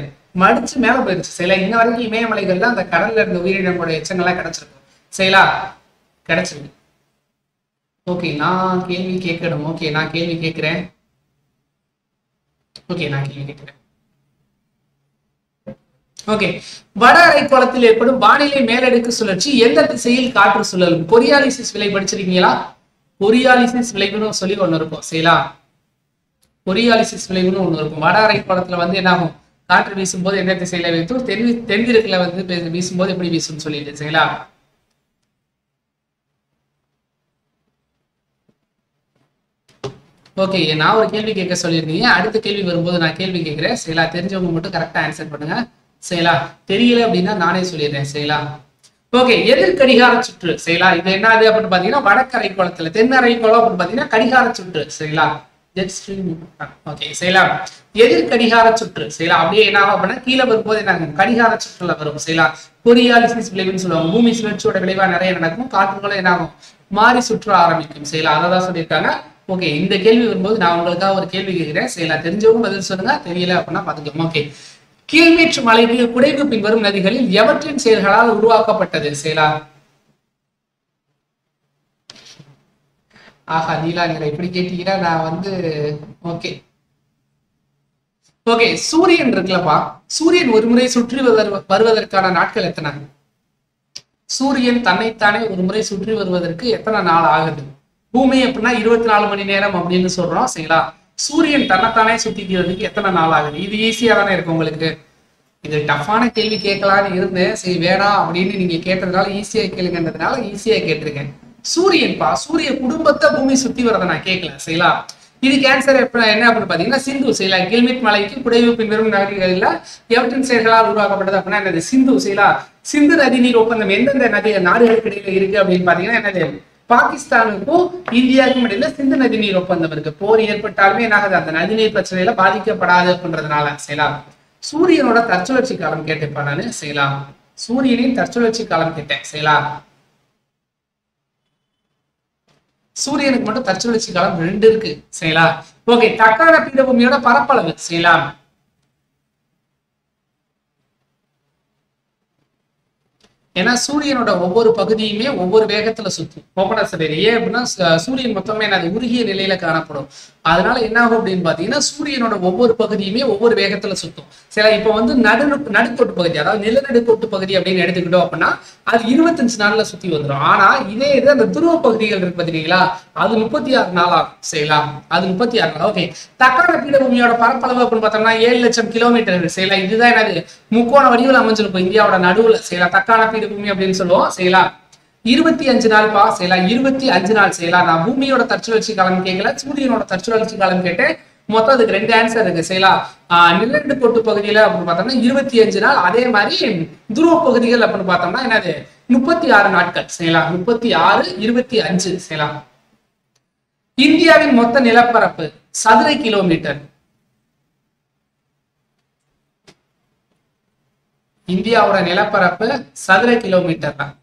Speaker 1: மடிச்சு மேல போயிருச்சு. சரிங்களா இன்ன வரைக்கும் இமயமலைகள்ல அந்த கடல்ல இருந்த உயிரினங்களுடைய எச்சங்கள்லாம் கிடைச்சிருக்கும் சரிங்களா கிடைச்சிருக்கு. ஓகே நான் கேள்வி கேட்கணும்? ஓகே நான் கேள்வி கேட்கிறேன். ஓகே நான் கேள்வி கேட்கிறேன். ஓகே வட அரைக்கோளத்தில் ஏற்படும் வானிலை மேலடுக்கு சுழற்சி எந்த திசையில் காற்று சுழலும்? பொரியாலிசிஸ் விலை படிச்சிருக்கீங்களா? பொரியாலிசிஸ் விளைவுன்னு சொல்லி ஒன்று இருக்கும் சரிங்களா பொரியாலிசிஸ் விளைவுன்னு ஒன்று இருக்கும். வட அரைக்கோளத்தில் வந்து என்ன ஆகும்? காற்று வீசும்போது எந்த திசையில வீசும்? தென் தென்கிழக்குல வந்து வீசும்போது எப்படி வீசும்னு சொல்லிட்டு சரிங்களா ஓகே நான் ஒரு கேள்வி கேட்க சொல்லியிருந்தீங்க. அடுத்த கேள்வி வரும்போது நான் கேள்வி கேட்குறேன். சரிங்களா தெரிஞ்சவங்க மட்டும் கரெக்டா ஆன்சர் பண்ணுங்க. சரிங்களா தெரியல அப்படின்னா நானே சொல்லிடுறேன் சரிங்களா ஓகே எதிர் கடிகார சுற்று சரிங்களா இது என்னது அப்படின்னு பாத்தீங்கன்னா வடக்கரை குளத்துல தென்னரை குளம் அப்படின்னு பாத்தீங்கன்னா கடிகார சுற்று சரிங்களா ஜெட் ஓகே சரிங்களா எதிர் கடிகார சுற்று சரிங்களா அப்படியே என்ன ஆகும் அப்படின்னா கீழே வரும்போது என்ன கடிகார சுற்றுல வரும் சரிங்களா பொரியாலிசிஸ் விளைவுன்னு சொல்லுவாங்க. பூமி சுழற்சியோட விளைவா நிறைய நடக்கும். காற்றுகளும் என்ன ஆகும்? மாறி சுற்ற ஆரம்பிக்கும் சரிங்களா அதை தான் சொல்லியிருக்காங்க. ஓகே இந்த கேள்வி வரும்போது நான் உங்களுக்காக ஒரு கேள்வி கேட்கிறேன். சரிங்களா தெரிஞ்சவங்க பதில் சொல்லுங்க. தெரியல அப்படின்னா பார்த்துக்கோங்க ஓகே கீழ்மேற்று மலைக்கு குடைக்கு பின்வரும் நதிகளில் எவற்றின் செயல்களால் உருவாக்கப்பட்டது? செயலா ஆஹா நீலா நீங்க இப்படி கேட்டீங்கன்னா நான் வந்து ஓகே ஓகே சூரியன் இருக்குல்லப்பா. சூரியன் ஒரு முறை சுற்றி வருவதற்கான நாட்கள் எத்தனை? சூரியன் தன்னைத்தானே ஒரு முறை சுற்றி வருவதற்கு எத்தனை நாள் ஆகுது? பூமி அப்படின்னா இருபத்தி நாலு மணி நேரம் அப்படின்னு சொல்றோம் சரிங்களா? சூரியன் தன்னைத்தானே சுத்திக்கிறதுக்கு எத்தனை நாள் ஆகுது? இது ஈஸியா தானே இருக்கு உங்களுக்கு? இது டஃப்பான கேள்வி கேட்கலான்னு இருந்தேன். சரி வேணாம் அப்படின்னு நீங்க கேட்டதுனால ஈஸியா கேளுங்கன்றதுனால ஈஸியா கேட்டிருக்கேன். சூரியன்பா? சூரிய குடும்பத்தை பூமி சுத்தி வரதை நான் கேட்கல சரிங்களா? இது கேன்சர் எப்ப என்ன அப்படின்னு பாத்தீங்கன்னா சிந்து சரிங்களா? கில்மிட் மலைக்கு குடைவு பின்வரும் நகரிகளில் எவற்றின் செயல்களால் உருவாக்கப்பட்டது அப்படின்னா என்னது சிந்து சரிங்களா? சிந்து நதி நீர் ஒப்பந்தம் எந்தெந்த நதி நாடுகளுக்கு இடையில இருக்கு அப்படின்னு பாத்தீங்கன்னா என்னது? பாகிஸ்தானுக்கும் இந்தியாவுக்கும் இடையில சிந்து நதி நீர் ஒப்பந்தம் இருக்கு. போர் ஏற்பட்டாலுமே என்னாகுது? அந்த நதிநீர் பிரச்சனையில பாதிக்கப்படாது அப்படின்றதுனால செய்யலாம் சூரியனோட தற்சுழற்சி காலம் கேட்டேப்பா நானு. செய்யலாம் சூரியனின் தற்சுழற்சி காலம் கேட்டேன். செய்யலாம் சூரியனுக்கு மட்டும் தற்சுழற்சி காலம் ரெண்டு இருக்கு. செய்யலாம் ஓகே தக்கான பீடபூமியோட பரப்பளவு. செய்யலாம் ஏன்னா சூரியனோட ஒவ்வொரு பகுதியுமே ஒவ்வொரு வேகத்துல சுத்தும். ஓப்பனர் ஏன் அப்படின்னா சூரியன் மொத்தமே என்னது? உருகிய நிலையில காணப்படும். அதனால என்ன ஆகும் அப்படின்னு பாத்தீங்கன்னா சூரியனோட ஒவ்வொரு பகுதியுமே ஒவ்வொரு வேகத்துல சுத்தும். சில இப்ப வந்து நடு நடுக்கோட்டு பகுதி அதாவது நிலநடுக்கோட்டு பகுதி அப்படின்னு எடுத்துக்கிட்டோம் அப்படின்னா அது இருபத்தஞ்சு நாள்ல சுத்தி வந்துடும் ஆனா இதே இது அந்த துருவ பகுதிகள் இருக்கு பாத்தீங்களா? அது முப்பத்தி ஆறு நாளா ஆகும் செய்யலாம். அது முப்பத்தி ஆறு நாள் ஓகே தக்கான பீடபூமியோட பரப்பளவு அப்படின்னு பார்த்தோம்னா ஏழு லட்சம் கிலோமீட்டர் செய்யலாம். இதுதான் என்னது? முக்கோண வடிவில் அமைஞ்சிருக்கும். இந்தியாவோட நடுவுல செய்யலாம். தக்கான பீடபூமி அப்படின்னு சொல்லுவோம். செய்யலாம். இருபத்தி அஞ்சு நாள் பா செய்யலாம் இருபத்தி அஞ்சு நாள் செய்யலாம் நான் பூமியோட தற்சுழற்சி காலம் கேட்கல சூரியனோட தற்சுழற்சி காலம் கேட்டேன். மொத்தம் அதுக்கு ரெண்டு ஆன்சர் இருக்கு செய்யலாம் ஆஹ் நிலநடு கோட்டு பகுதியில அப்படின்னு பார்த்தோம்னா இருபத்தி அஞ்சு நாள். அதே மாதிரி துருவ பகுதிகள் அப்படின்னு பார்த்தோம்னா என்னது? முப்பத்தி ஆறு நாட்கள் செய்யலாம் முப்பத்தி ஆறு இருபத்தி அஞ்சு செய்யலாம் இந்தியாவின் மொத்த நிலப்பரப்பு சதுர கிலோமீட்டர். இந்தியாவோட நிலப்பரப்பு சதுர கிலோமீட்டர் தான்.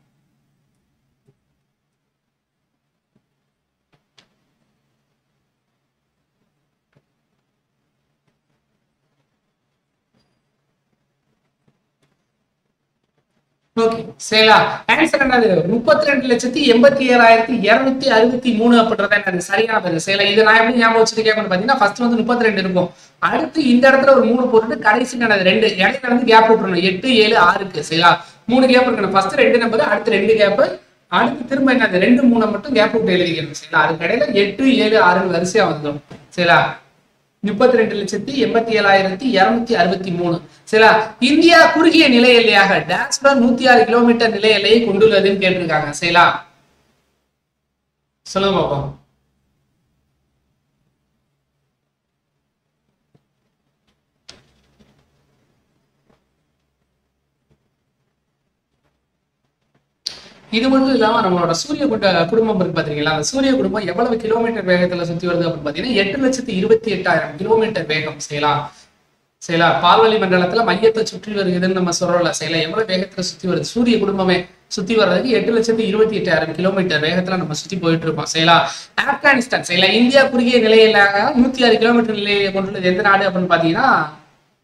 Speaker 1: ஓகே சரிங்களா ஆன்சர் என்னது? முப்பத்தி ரெண்டு லட்சத்தி எண்பத்தி ஏழாயிரத்தி இருநூத்தி அறுபத்தி மூணு அப்படின்றத என்னது? சரியான பதில். சரிங்களா இது நான் எப்படி ஞாபகம் வச்சுட்டு பாத்தீங்கன்னா ஃபர்ஸ்ட் வந்து முப்பத்தி ரெண்டு இருக்கும். அடுத்து இந்த இடத்துல ஒரு மூணு போட்டு கடைசி என்னது? ரெண்டு. இடையில வந்து கேப் விட்டுறணும் எட்டு ஏழு ஆறுக்கு. சரிங்களா மூணு கேப் இருக்கணும். ஃபர்ஸ்ட் ரெண்டு நம்பர் அடுத்து ரெண்டு கேப் அடுத்து திரும்ப என்னது? ரெண்டு மூணு மட்டும் கேப் விட்டு எழுதிக்கணும். சரிங்களா அதுக்கு இடையில எட்டு ஏழு ஆறுன்னு வரிசையா வந்துடும். சரிங்களா முப்பத்தி ரெண்டு லட்சத்தி எண்பத்தி ஏழாயிரத்தி இருநூத்தி அறுபத்தி மூணு. சரியா? இந்தியா குறுகிய நிலை எல்லையாக டேஷ்ல நூத்தி ஆறு கிலோமீட்டர் நிலை எல்லையை கொண்டுள்ளதுன்னு கேட்டிருக்காங்க. சரியா? சொல்லுங்க பாப்போம். இது மட்டும் இல்லாம நம்மளோட சூரிய குட்ட குடும்பம் இருக்கு பாத்தீங்களா? அந்த சூரிய குடும்பம் எவ்வளவு கிலோமீட்டர் வேகத்துல சுத்தி வருது அப்படின்னு பாத்தீங்கன்னா எட்டு லட்சத்தி இருபத்தி எட்டாயிரம் கிலோமீட்டர் வேகம் செய்யலாம் சரிங்களா பால்வழி மண்டலத்துல மையத்தை சுற்றி வருகிறதுன்னு நம்ம சொல்றோம்ல செய்யலாம் எவ்வளவு வேகத்துல சுத்தி வருது? சூரிய குடும்பமே சுத்தி வர்றதுக்கு எட்டு லட்சத்தி இருபத்தி எட்டாயிரம் கிலோமீட்டர் வேகத்துல நம்ம சுத்தி போயிட்டு இருப்போம் செய்யலாம் ஆப்கானிஸ்தான் செய்யலாம் இந்தியா குறுகிய நிலையில நூத்தி ஆறு கிலோமீட்டர் நிலையை கொண்டுள்ளது எந்த நாடு அப்படின்னு பாத்தீங்கன்னா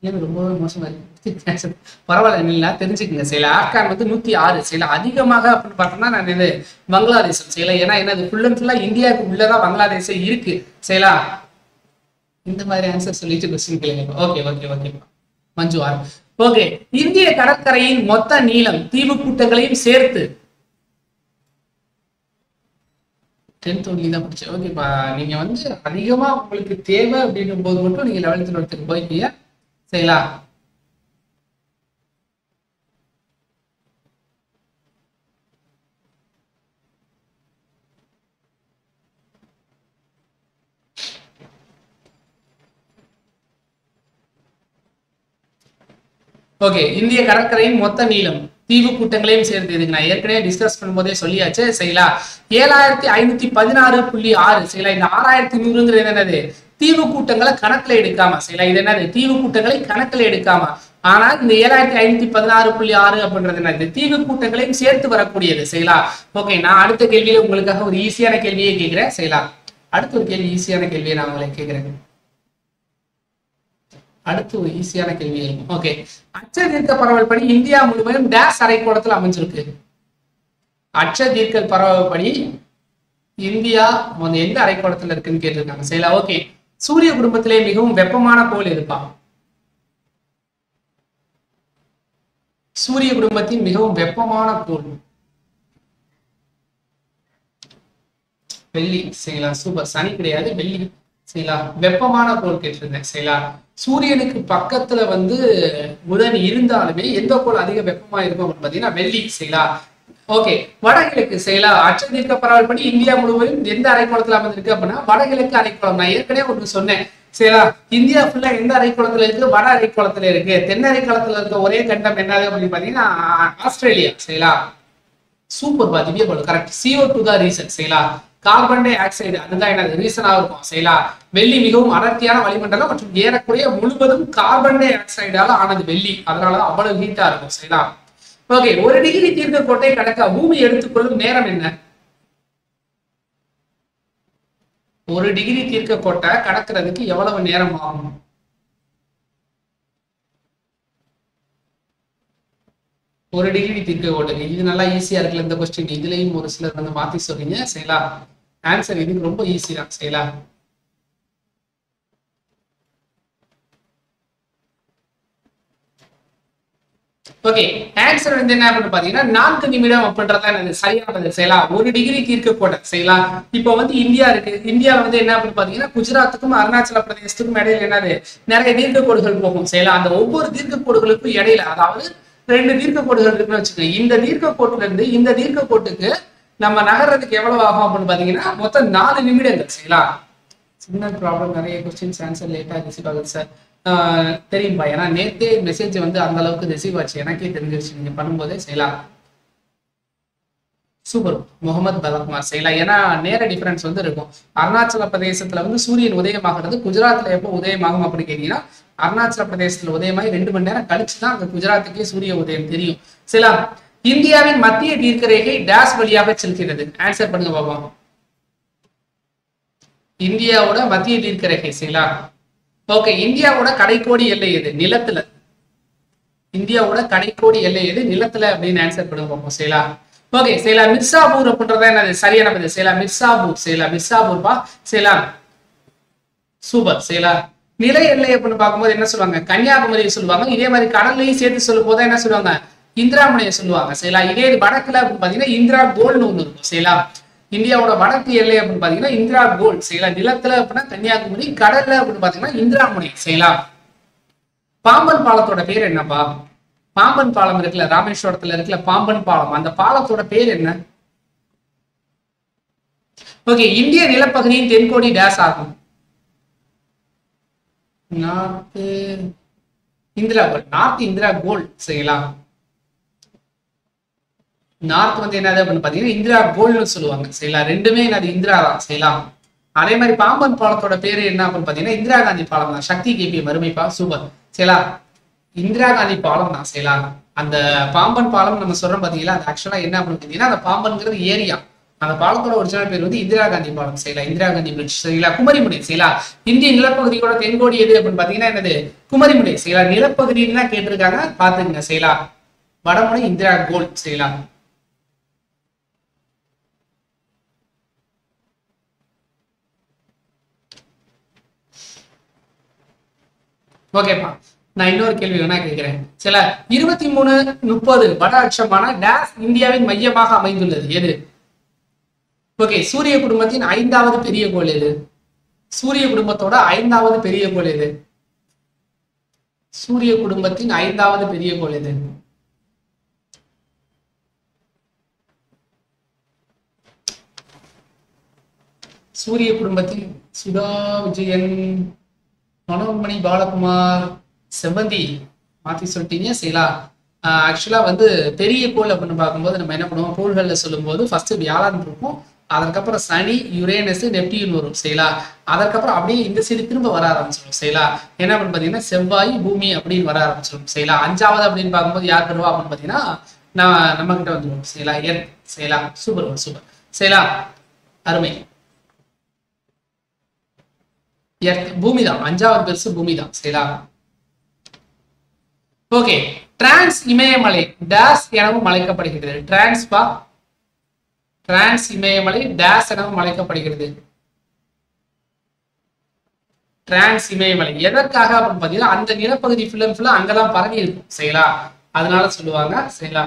Speaker 1: இது ரொம்பவே மோசமா இருக்கு. பரவாயில்ல நீங்களா தெரிஞ்சுக்கங்க. சில ஆப்கான் வந்து நூத்தி ஆறு சில அதிகமாக அப்படின்னு பார்த்தோம்னா நான் இது பங்களாதேசம் சில ஏன்னா என்னது ஃபுல் அண்ட் ஃபுல்லா இந்தியாவுக்கு உள்ளதான் பங்களாதேசம் இருக்கு. செய்யலா இந்த மாதிரி ஆன்சர் சொல்லிட்டு கொஸ்டின் கேளுங்க. Okay okay okay Manju R okay இந்திய கடற்கரையின் மொத்த நீளம் தீவு கூட்டங்களையும் சேர்த்து. டென்த் ஒன்லி தான் படிச்சேன் ஓகேப்பா நீங்க வந்து அதிகமா உங்களுக்கு தேவை அப்படின்னும் போது மட்டும் நீங்க லெவல்த் டுவெல்த்துக்கு போய்க்கீங்க சரிங்களா? ஓகே இந்திய கடற்கரையின் மொத்த நீளம். தீவு கூட்டங்களையும் சேர்ந்து இதுக்கு நான் ஏற்கனவே டிஸ்கஸ் பண்ணும்போதே சொல்லியாச்சு சரிங்களா? ஏழாயிரத்தி ஐநூத்தி பதினாறு புள்ளி ஆறு சரிங்களா? இந்த ஆறாயிரத்தி நூறுங்கிறது என்னது? தீவு கூட்டங்களை கணக்குல எடுக்காம சரிங்களா இது என்னது தீவு கூட்டங்களை கணக்குல எடுக்காம. ஆனா இந்த ஏழாயிரத்தி ஐநூத்தி பதினாறு புள்ளி ஆறு அப்படின்றது என்னது? தீவு கூட்டங்களையும் சேர்த்து வரக்கூடியது சரிங்களா ஓகே நான் அடுத்த கேள்வியில உங்களுக்காக ஒரு ஈஸியான கேள்வியை கேட்கிறேன் சரிங்களா அடுத்த ஒரு கேள்வி ஈஸியான கேள்வியை நான் உங்களை கேட்கிறேன். அடுத்து ஒரு ஈஸியான கேள்வி ஓகே. அச்ச தீர்க்க பரவல் படி இந்தியா முழுவதும் டேஸ் அரைக்கோளத்தில் அமைஞ்சிருக்கு. அச்ச தீர்க்க பரவல் படி இந்தியா எந்த அரைக்கோளத்துல இருக்குன்னு கேட்டிருக்காங்க சரிங்களா ஓகே. சூரிய குடும்பத்திலே மிகவும் வெப்பமான கோள் எதுப்பா? சூரிய குடும்பத்தின் மிகவும் வெப்பமான கோள். வெள்ளி சரிங்களா சூப்பர். சனி கிடையாது வெள்ளி சரிங்களா வெப்பமான கோள் கேட்டிருந்தேன் சரிங்களா சூரியனுக்கு பக்கத்துல வந்து புதன் இருந்தாலுமே எந்த கோள் அதிக வெப்பமா இருக்கும் அப்படின்னு பாத்தீங்கன்னா வெள்ளி சரிங்களா ஓகே வடகிழக்கு செயலா அச்சந்திருக்க பரவல் படி இந்தியா முழுவதும் எந்த அரைக்கோளத்துல அமைந்திருக்கு அப்படின்னா வடகிழக்கு அரைக்கோளம். நான் ஏற்கனவே ஒன்று சொன்னேன் சரியா இந்தியா ஃபுல்லா எந்த அரைக்கோளத்துல இருக்கு? வட அரைக்கோளத்துல இருக்கு. தென் அரைக்கோளத்துல இருக்க ஒரே கண்டம் என்னது அப்படின்னு பாத்தீங்கன்னா ஆஸ்திரேலியா சரியா சூப்பர் பா திவ்யா கரெக்ட் சிஓ டூ தான் ரீசன் சரியா கார்பன் டை ஆக்சைடு அதுதான் எனக்கு ரீசனாக இருக்கும் சரிங்களா வெள்ளி மிகவும் அடர்த்தியான வளிமண்டலம் மற்றும் ஏறக்குறைய முழுவதும் கார்பன் டை ஆக்சைடால ஆனது வெள்ளி. அதனால அவ்வளவு ஹீட்டா இருக்கும் சரிங்களா ஓகே ஒரு டிகிரி தீர்க்க கோட்டை கடக்க பூமி எடுத்துக்கொள்ளும் நேரம் என்ன? ஒரு டிகிரி தீர்க்க கோட்டை கடக்கிறதுக்கு எவ்வளவு நேரம் ஆகும்? ஒரு டிகிரி தீர்க்க கோட்டுக்கு. இது நல்லா ஈஸியா இருக்குல்ல இந்த கொஸ்டின் இதுலயும் ஒரு சிலர் வந்து மாத்தி சொல்றீங்க. செய்யலாம் ஆன்சர் இதுக்கு ரொம்ப ஈஸி தான் சரிங்களா ஓகே ஆன்சர் வந்து என்ன அப்படின்னு பாத்தீங்கன்னா நான்கு நிமிடம் அப்படின்றத எனக்கு சரியான பதில் செய்யலாம் ஒரு டிகிரி தீர்க்க கூட செய்யலாம் இப்போ வந்து இந்தியா இருக்கு. இந்தியா வந்து என்ன அப்படின்னு பாத்தீங்கன்னா குஜராத்துக்கும் அருணாச்சல பிரதேசத்துக்கும் இடையில என்னது? நிறைய தீர்க்கக்கோடுகள் போகும் செய்யலாம் அந்த ஒவ்வொரு தீர்க்கக்கோடுகளுக்கும் இடையில அதாவது ரெண்டு தீர்க்கக்கோடுகள் இருக்குன்னு வச்சுக்கோங்க. இந்த தீர்க்கக்கோட்டுல இருந்து இந்த தீர்க்கக்கோட்டுக்கு நம்ம நகர்றதுக்கு எவ்வளவு ஆகும் அப்படின்னு பாத்தீங்கன்னா மொத்தம் நாலு நிமிடங்கள் செய்யலாம் சின்ன ப்ராப்ளம் நிறைய கொஸ்டின்ஸ் ஆன்சர் லேட்டா ரிசீவ் ஆகுது சார் தெரியும்பா. ஏன்னா நேத்தே மெசேஜ் வந்து அந்த அளவுக்கு ரிசீவ் ஆச்சு. எனக்கே தெரிஞ்சிருச்சு நீங்க பண்ணும்போதே செய்யலாம். சூப்பர் முகமது பலகுமார் செய்யலாம். ஏன்னா நேர டிஃபரன்ஸ் வந்து இருக்கும். அருணாச்சல பிரதேசத்துல வந்து சூரியன் உதயமாகிறது குஜராத்ல எப்போ உதயமாகும் அப்படின்னு கேட்டீங்கன்னா அருணாச்சல பிரதேசத்துல உதயமாகி ரெண்டு மணி நேரம் கழிச்சு தான் அங்க குஜராத்துக்கே சூரிய உதயம் தெரியும். சிலா இந்தியாவின் மத்திய தீர்க்க ரேகை டேஸ் வழியாக செல்கிறது. ஆன்சர் பண்ணுங்க பாபா இந்தியாவோட மத்திய தீர்க்க ரேகை சரிங்களா ஓகே இந்தியாவோட கடைக்கோடி எல்லை எது? நிலத்துல. இந்தியாவோட கடைக்கோடி எல்லை எது? நிலத்துல அப்படின்னு ஆன்சர் பண்ணுவோம் பார்ப்போம். ஓகே சேலா மிர்சாபூர் அப்படின்றத என்னது சரியான பதில். சேலா மிர்சாபூர் சேலா மிர்சாபூர் பா சேலா. சூப்பர். சேலா. நில எல்லை அப்படின்னு பார்க்கும்போது என்ன சொல்லுவாங்க? கன்னியாகுமரியை சொல்லுவாங்க. இதே மாதிரி கடல்லையும் சேர்த்து சொல்லும் போது என்ன சொல்லுவாங்க? இந்திராமணியை சொல்லுவாங்க. சேலா. இதே வடக்குல அப்படின்னு பாத்தீங்கன்னா இந்திரா கோல்னு ஒண்ணு இருக்கும். சேலா. இந்தியாவோட வடக்கு எல்லை அப்படின்னு பாத்தீங்கன்னா இந்திரா கோல் செய்யலாம். நிலத்துல அப்படின்னா கன்னியாகுமரி கடல்ல அப்படின்னு பாத்தீங்கன்னா இந்திராமுனை செய்யலாம். பாம்பன் பாலத்தோட பேர் என்னப்பா? பாம்பன் பாலம் இருக்குல்ல ராமேஸ்வரத்துல இருக்குல்ல பாம்பன் பாலம். அந்த பாலத்தோட பேர் என்ன? ஓகே இந்திய நிலப்பகுதியின் தென்கோடி டேஸ் ஆகும். North Indira Col. North Indira Col செய்யலாம். நார்த் வந்து என்னது அப்படின்னு பார்த்தீங்கன்னா இந்திரா கோல்னு சொல்லுவாங்க. சரிங்களா? ரெண்டுமே என்னது? இந்திரா தான் சரிங்களா? அதே மாதிரி பாம்பன் பாலத்தோட பேரு என்ன அப்படின்னு பாத்தீங்கன்னா இந்திரா காந்தி பாலம் தான். சக்தி கேபி மறுமைப்பா சூப்பர். சரிங்களா? இந்திரா காந்தி பாலம் தான். சரிங்களா? அந்த பாம்பன் பாலம் நம்ம சொல்றோம் பாத்தீங்களா? அது ஆக்சுவலா என்ன அப்படின்னு பார்த்தீங்கன்னா அந்த பாம்பன்கிறது ஏரியா. அந்த பாலத்தோட ஒரிஜினல் பேர் வந்து இந்திரா காந்தி பாலம். செய்யலாம் இந்திரா காந்தி பிரிட்ஜ் செய்யலாம் குமரிமுனை. செய்யலாம் இந்திய நிலப்பகுதியோட தென்கோடி எது அப்படின்னு பாத்தீங்கன்னா என்னது? குமரிமுனை. செய்யலாம் நிலப்பகுதின்னு தான் கேட்டிருக்காங்க. பாத்துக்கங்க செய்யலாம் வடமுனை இந்திரா கோல் செய்யலாம் ஓகேப்பா. நான் இன்னொரு கேள்வி வேணா கேட்கிறேன். சில இருபத்தி மூணு முப்பது வட டேஸ் இந்தியாவின் மையமாக அமைந்துள்ளது. எது? ஓகே சூரிய குடும்பத்தின் ஐந்தாவது பெரிய கோள் எது? சூரிய குடும்பத்தோட ஐந்தாவது பெரிய கோள் எது? சூரிய குடும்பத்தின் ஐந்தாவது பெரிய கோள் எது? சூரிய குடும்பத்தின் சுதா விஜயன் மனோன்மணி பாலகுமார் செவ்வந்தி மாத்தி சொல்லிட்டீங்க சரிங்களா ஆக்சுவலா வந்து பெரிய கோள் அப்படின்னு பார்க்கும்போது நம்ம என்ன பண்ணுவோம்? கோள்கள்ல சொல்லும்போது ஃபர்ஸ்ட் வியாழன் இருக்கும் அதற்கப்புறம் சனி யுரேனஸ் நெப்டியூன் வரும் சரிங்களா அதற்கப்புறம் அப்படியே இந்த சைடு திரும்ப வர ஆரம்பிச்சிடும் சரிங்களா என்ன அப்படின்னு பாத்தீங்கன்னா செவ்வாய் பூமி அப்படின்னு வர ஆரம்பிச்சிடும் சரிங்களா அஞ்சாவது அப்படின்னு பார்க்கும்போது யார் வருவா அப்படின்னு பாத்தீங்கன்னா நான் நம்ம கிட்ட வந்துடும் சரிங்களா எர்த் சரிங்களா சூப்பர் சூப்பர். சரிங்களா அருமை. பூமி தான் அஞ்சாவது பெருசு பூமி தான் சரிங்களா ஓகே. டிரான்ஸ் இமயமலை டேஸ் எனவும் அழைக்கப்படுகிறது. டிரான்ஸ்பா டிரான்ஸ் இமயமலை டேஸ் எனவும் அழைக்கப்படுகிறது. டிரான்ஸ் இமயமலை. எதற்காக அப்படின்னு பார்த்தீங்கன்னா அந்த நிலப்பகுதி ஃபுல்லும் ஃபுல்லாக அங்கதான் பரவி இருக்கும். சரிங்களா அதனால சொல்லுவாங்க. சரிங்களா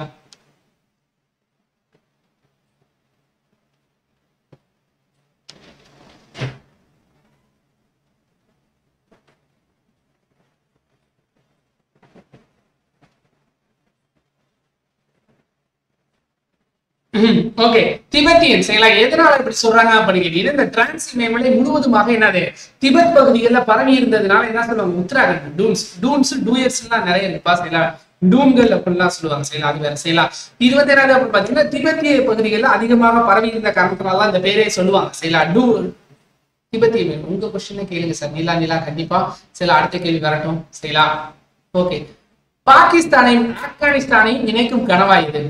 Speaker 1: ஓகே திபெத்தியன் சரிங்களா? எதனால இப்படி சொல்றாங்க அப்படின்னு கேட்டீங்கன்னா இந்த டிரான்ஸ் இமயமலை முழுவதுமாக என்னது? திபெத் பகுதிகளில் பரவி இருந்ததுனால என்ன சொல்லுவாங்க? உத்தராகண்ட் டூன்ஸ். டூன்ஸ் டூயர்ஸ் எல்லாம் நிறைய இருப்பா சரிங்களா? டூம்கள் அப்படின்லாம் சொல்லுவாங்க சரிங்களா? அது வேற செய்யலாம் இது வந்து என்னது அப்படின்னு பாத்தீங்கன்னா திபெத்திய பகுதிகளில் அதிகமாக பரவி இருந்த காரணத்தினால இந்த பேரே சொல்லுவாங்க சரிங்களா? டூ திபெத்திய மேல் உங்க கொஸ்டின் கேளுங்க சார். நிலா நிலா கண்டிப்பா. சில அடுத்த கேள்வி வரட்டும் சரிங்களா? ஓகே பாகிஸ்தானையும் ஆப்கானிஸ்தானையும் இணைக்கும் கனவா இது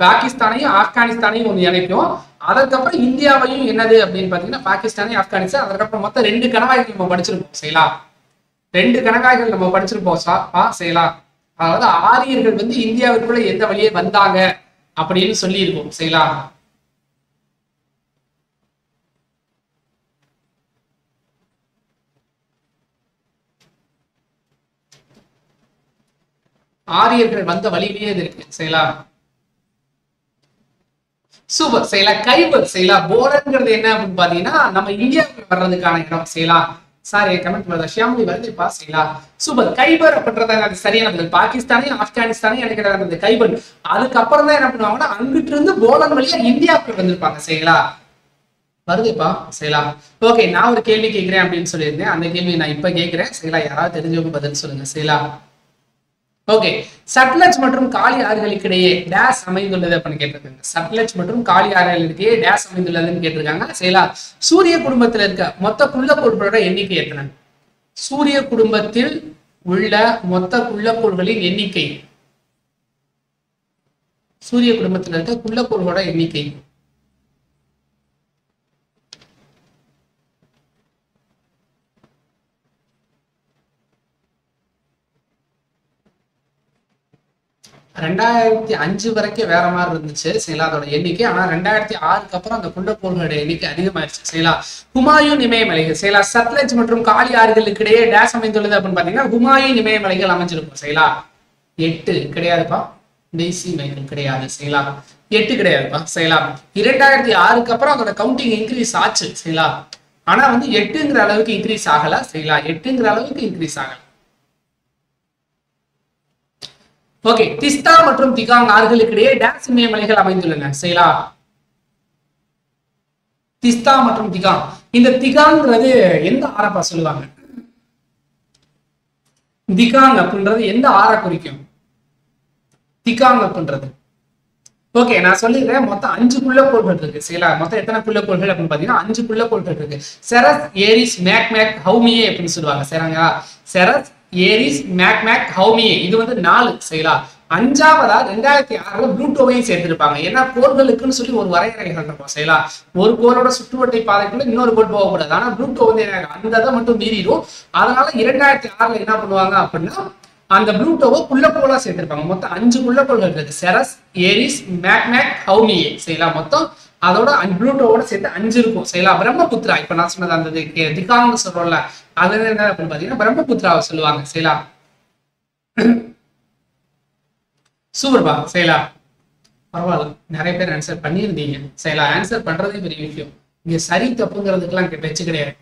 Speaker 1: பாகிஸ்தானையும் ஆப்கானிஸ்தானையும் ஒன்று இணைக்கும். அதற்கப்புறம் இந்தியாவையும் என்னது அப்படின்னு பாத்தீங்கன்னா பாகிஸ்தானையும் ஆப்கானிஸ்தான் அதற்கப்புறம் மொத்தம் ரெண்டு கணவாய்கள் நம்ம படிச்சிருப்போம் செய்யலாம் ரெண்டு கணக்காய்கள் நம்ம படிச்சிருப்போம் சா ஆ செய்யலாம் அதாவது ஆரியர்கள் வந்து இந்தியாவிற்குள்ள எந்த வழியே வந்தாங்க அப்படின்னு சொல்லியிருக்கோம் செய்யலாம் ஆரியர்கள் வந்த வழியிலேயே இது இருக்கு செய்யலாம் சூப்பர் செய்யலாம் கைபர் செய்யலாம் போரங்கிறது என்ன அப்படின்னு பாத்தீங்கன்னா நம்ம இந்தியாவுக்கு வர்றதுக்கான இடம் செய்யலாம் சாரி கமெண்ட் வருதா ஷியாமி வருதுப்பா செய்யலாம் சூப்பர் கைபர் அப்படின்றத சரியானது சரியான பதில். பாகிஸ்தானையும் ஆப்கானிஸ்தானையும் எனக்கு கைபர். அதுக்கப்புறம் தான் என்ன பண்ணுவாங்கன்னா அங்கிட்டு இருந்து போலன் வழியா இந்தியாவுக்கு வந்திருப்பாங்க செய்யலா வருதுப்பா செய்யலாம் ஓகே நான் ஒரு கேள்வி கேட்கிறேன் அப்படின்னு சொல்லியிருந்தேன். அந்த கேள்வி நான் இப்ப கேட்கிறேன் செய்யலாம் யாராவது தெரிஞ்சவங்க பதில் சொல்லுங்க செய்யலாம் ஓகே சட்லஜ் மற்றும் காளி ஆறுகளுக்கிடையே டேஸ் அமைந்துள்ளது அப்படின்னு கேட்டிருக்காங்க. சட்லஜ் மற்றும் காளி ஆறுகளுக்கிடையே டேஸ் அமைந்துள்ளதுன்னு கேட்டிருக்காங்க. சரிங்களா? சூரிய குடும்பத்தில் இருக்க மொத்த குள்ளக்கோள்களோட எண்ணிக்கை எத்தனை? சூரிய குடும்பத்தில் உள்ள மொத்த குள்ளக்கோள்களின் எண்ணிக்கை. சூரிய குடும்பத்தில் இருக்க குள்ளக்கோள்களோட எண்ணிக்கை. ரெண்டாயிரத்தி அஞ்சு வரைக்கும் வேற மாதிரி இருந்துச்சு சரிங்களா அதோட எண்ணிக்கை. ஆனா ரெண்டாயிரத்தி ஆறுக்கு அப்புறம் அந்த குண்டக்கோள்களோட எண்ணிக்கை அதிகமாயிருச்சு சரிங்களா ஹுமாயூன் இமயமலைகள் சரிங்களா சத்லஜ் மற்றும் காளி ஆறுகளுக்கு இடையே டேஸ் அமைந்துள்ளது அப்படின்னு பாத்தீங்கன்னா ஹுமாயூன் இமயமலைகள் அமைஞ்சிருக்கும் சரிங்களா எட்டு கிடையாதுப்பா. டெய்சி மைக்கேல் கிடையாது சரிங்களா எட்டு கிடையாதுப்பா சரிங்களா இரண்டாயிரத்தி ஆறுக்கு அப்புறம் அதோட கவுண்டிங் இன்க்ரீஸ் ஆச்சு சரிங்களா ஆனா வந்து எட்டுங்கிற அளவுக்கு இன்க்ரீஸ் ஆகல சரிங்களா எட்டுங்கிற அளவுக்கு இன்க்ரீஸ் ஆகல. ஓகே திஸ்தா மற்றும் திகாங் ஆறுகளுக்கு இடையே டேஸ் இமயமலைகள் அமைந்துள்ளன. சரிங்களா? திஸ்தா மற்றும் திகாங். இந்த திகாங்கிறது எந்த ஆரப்பா சொல்லுவாங்க? திகாங் அப்படின்றது எந்த ஆறை குறிக்கும்? திகாங் அப்படின்றது. ஓகே நான் சொல்லிடுறேன். மொத்தம் அஞ்சு புள்ளக்கோள்கள் இருக்கு. சரிங்களா? மொத்தம் எத்தனை புள்ளக்கோள்கள் அப்படின்னு பாத்தீங்கன்னா அஞ்சு புள்ளக்கோள்கள் இருக்கு. Ceres Eris Makemake Haumea அப்படின்னு சொல்லுவாங்க. சரிங்களா? Ceres Eris Makemake Haumea. இது வந்து நாலு சரிங்களா அஞ்சாவதா ரெண்டாயிரத்தி ஆறுல ப்ளூட்டோவையும் சேர்த்திருப்பாங்க. ஏன்னா கோள்களுக்குன்னு சொல்லி ஒரு வரையறை இருக்கும் சரிங்களா ஒரு கோளோட சுற்றுவட்டை பாதைக்குள்ள இன்னொரு கோள் போகக்கூடாது. ஆனா ப்ளூட்டோ வந்து அந்த இதை மட்டும் மீறிடும். அதனால இரண்டாயிரத்தி ஆறுல என்ன பண்ணுவாங்க அப்படின்னா அந்த ப்ளூட்டோவை புள்ளக்கோளா சேர்த்திருப்பாங்க. மொத்தம் அஞ்சு புள்ளக்கோள்கள் இருக்கு Ceres Eris Makemake Haumea. சரிங்களா மொத்தம் அதோட அஞ்சு ப்ளூட்டோவோட சேர்த்து அஞ்சு இருக்கும். சரிங்களா? பிரம்மபுத்திரா இப்ப நான் சொன்னது அந்த தி- சொல்றோம்ல அது என்ன அப்படின்னு பாத்தீங்கன்னா பிரம்மபுத்திராவை சொல்லுவாங்க. சரிங்களா? சூப்பர்பா சரிங்களா? பரவாயில்ல. நிறைய பேர் ஆன்சர் பண்ணியிருந்தீங்க. சரிங்களா? ஆன்சர் பண்றதே பெரிய விஷயம். இங்க சரி தப்புங்கிறதுக்கெல்லாம் இங்க பேச்சு கிடையாது.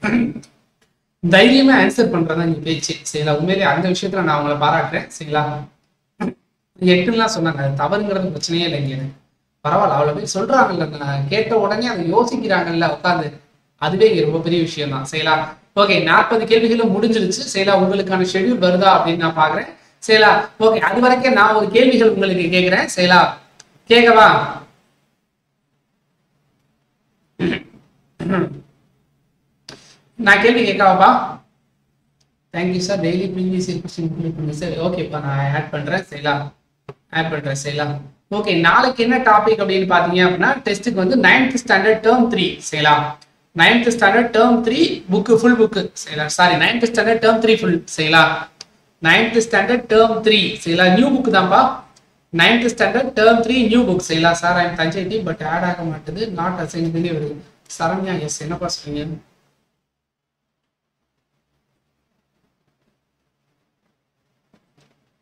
Speaker 1: தைரியமா ஆன்சர் பண்றதா இங்க பேச்சு. சரிங்களா? உண்மையிலேயே அந்த விஷயத்துல நான் உங்களை பாராட்டுறேன். சரிங்களா? எட்டுலாம் சொன்னாங்க. அது தவறுங்கிறது பிரச்சனையே இல்லைங்க எனக்கு. பரவாயில்ல அவ்வளோ பேர் சொல்றாங்கல்ல நான் கேட்ட உடனே அதை யோசிக்கிறாங்கல்ல உட்காந்து அதுவே ரொம்ப பெரிய விஷயம் தான் சரிங்களா ஓகே நாற்பது கேள்விகளும் முடிஞ்சிருச்சு. சரிங்களா உங்களுக்கான ஷெட்யூல் வருதா அப்படின்னு நான் பாக்குறேன். சரிங்களா ஓகே அது வரைக்கும் நான் ஒரு கேள்விகள் உங்களுக்கு கேட்கிறேன் சரிங்களா கேட்கவா நான் கேள்வி கேட்கவாப்பா? Thank you sir daily previous question sir ஓகேப்பா நான் ஆட் பண்றேன். சரிங்களா ஆட் பண்றேன் சரிங்களா ஓகே நாளைக்கு என்ன டாபிக் அப்படின்னு பாத்தீங்க அப்படின்னா டெஸ்ட்டுக்கு வந்து நைன்த் ஸ்டாண்டர்ட் டேர்ம் த்ரீ சரிங்களா ninth standard term three book full book சரிங்களா sorry ninth standard term three full சரிங்களா நைன்த் ஸ்டாண்டர்ட் டேர்ம் த்ரீ சரிங்களா நியூ புக் தான்ப்பா. Ninth standard term three new book சரிங்களா sir I'm Thanjai D but add ஆக மாட்டுது. Not assign பண்ணி வருது. Saranya S என்னப்பா சொல்றீங்க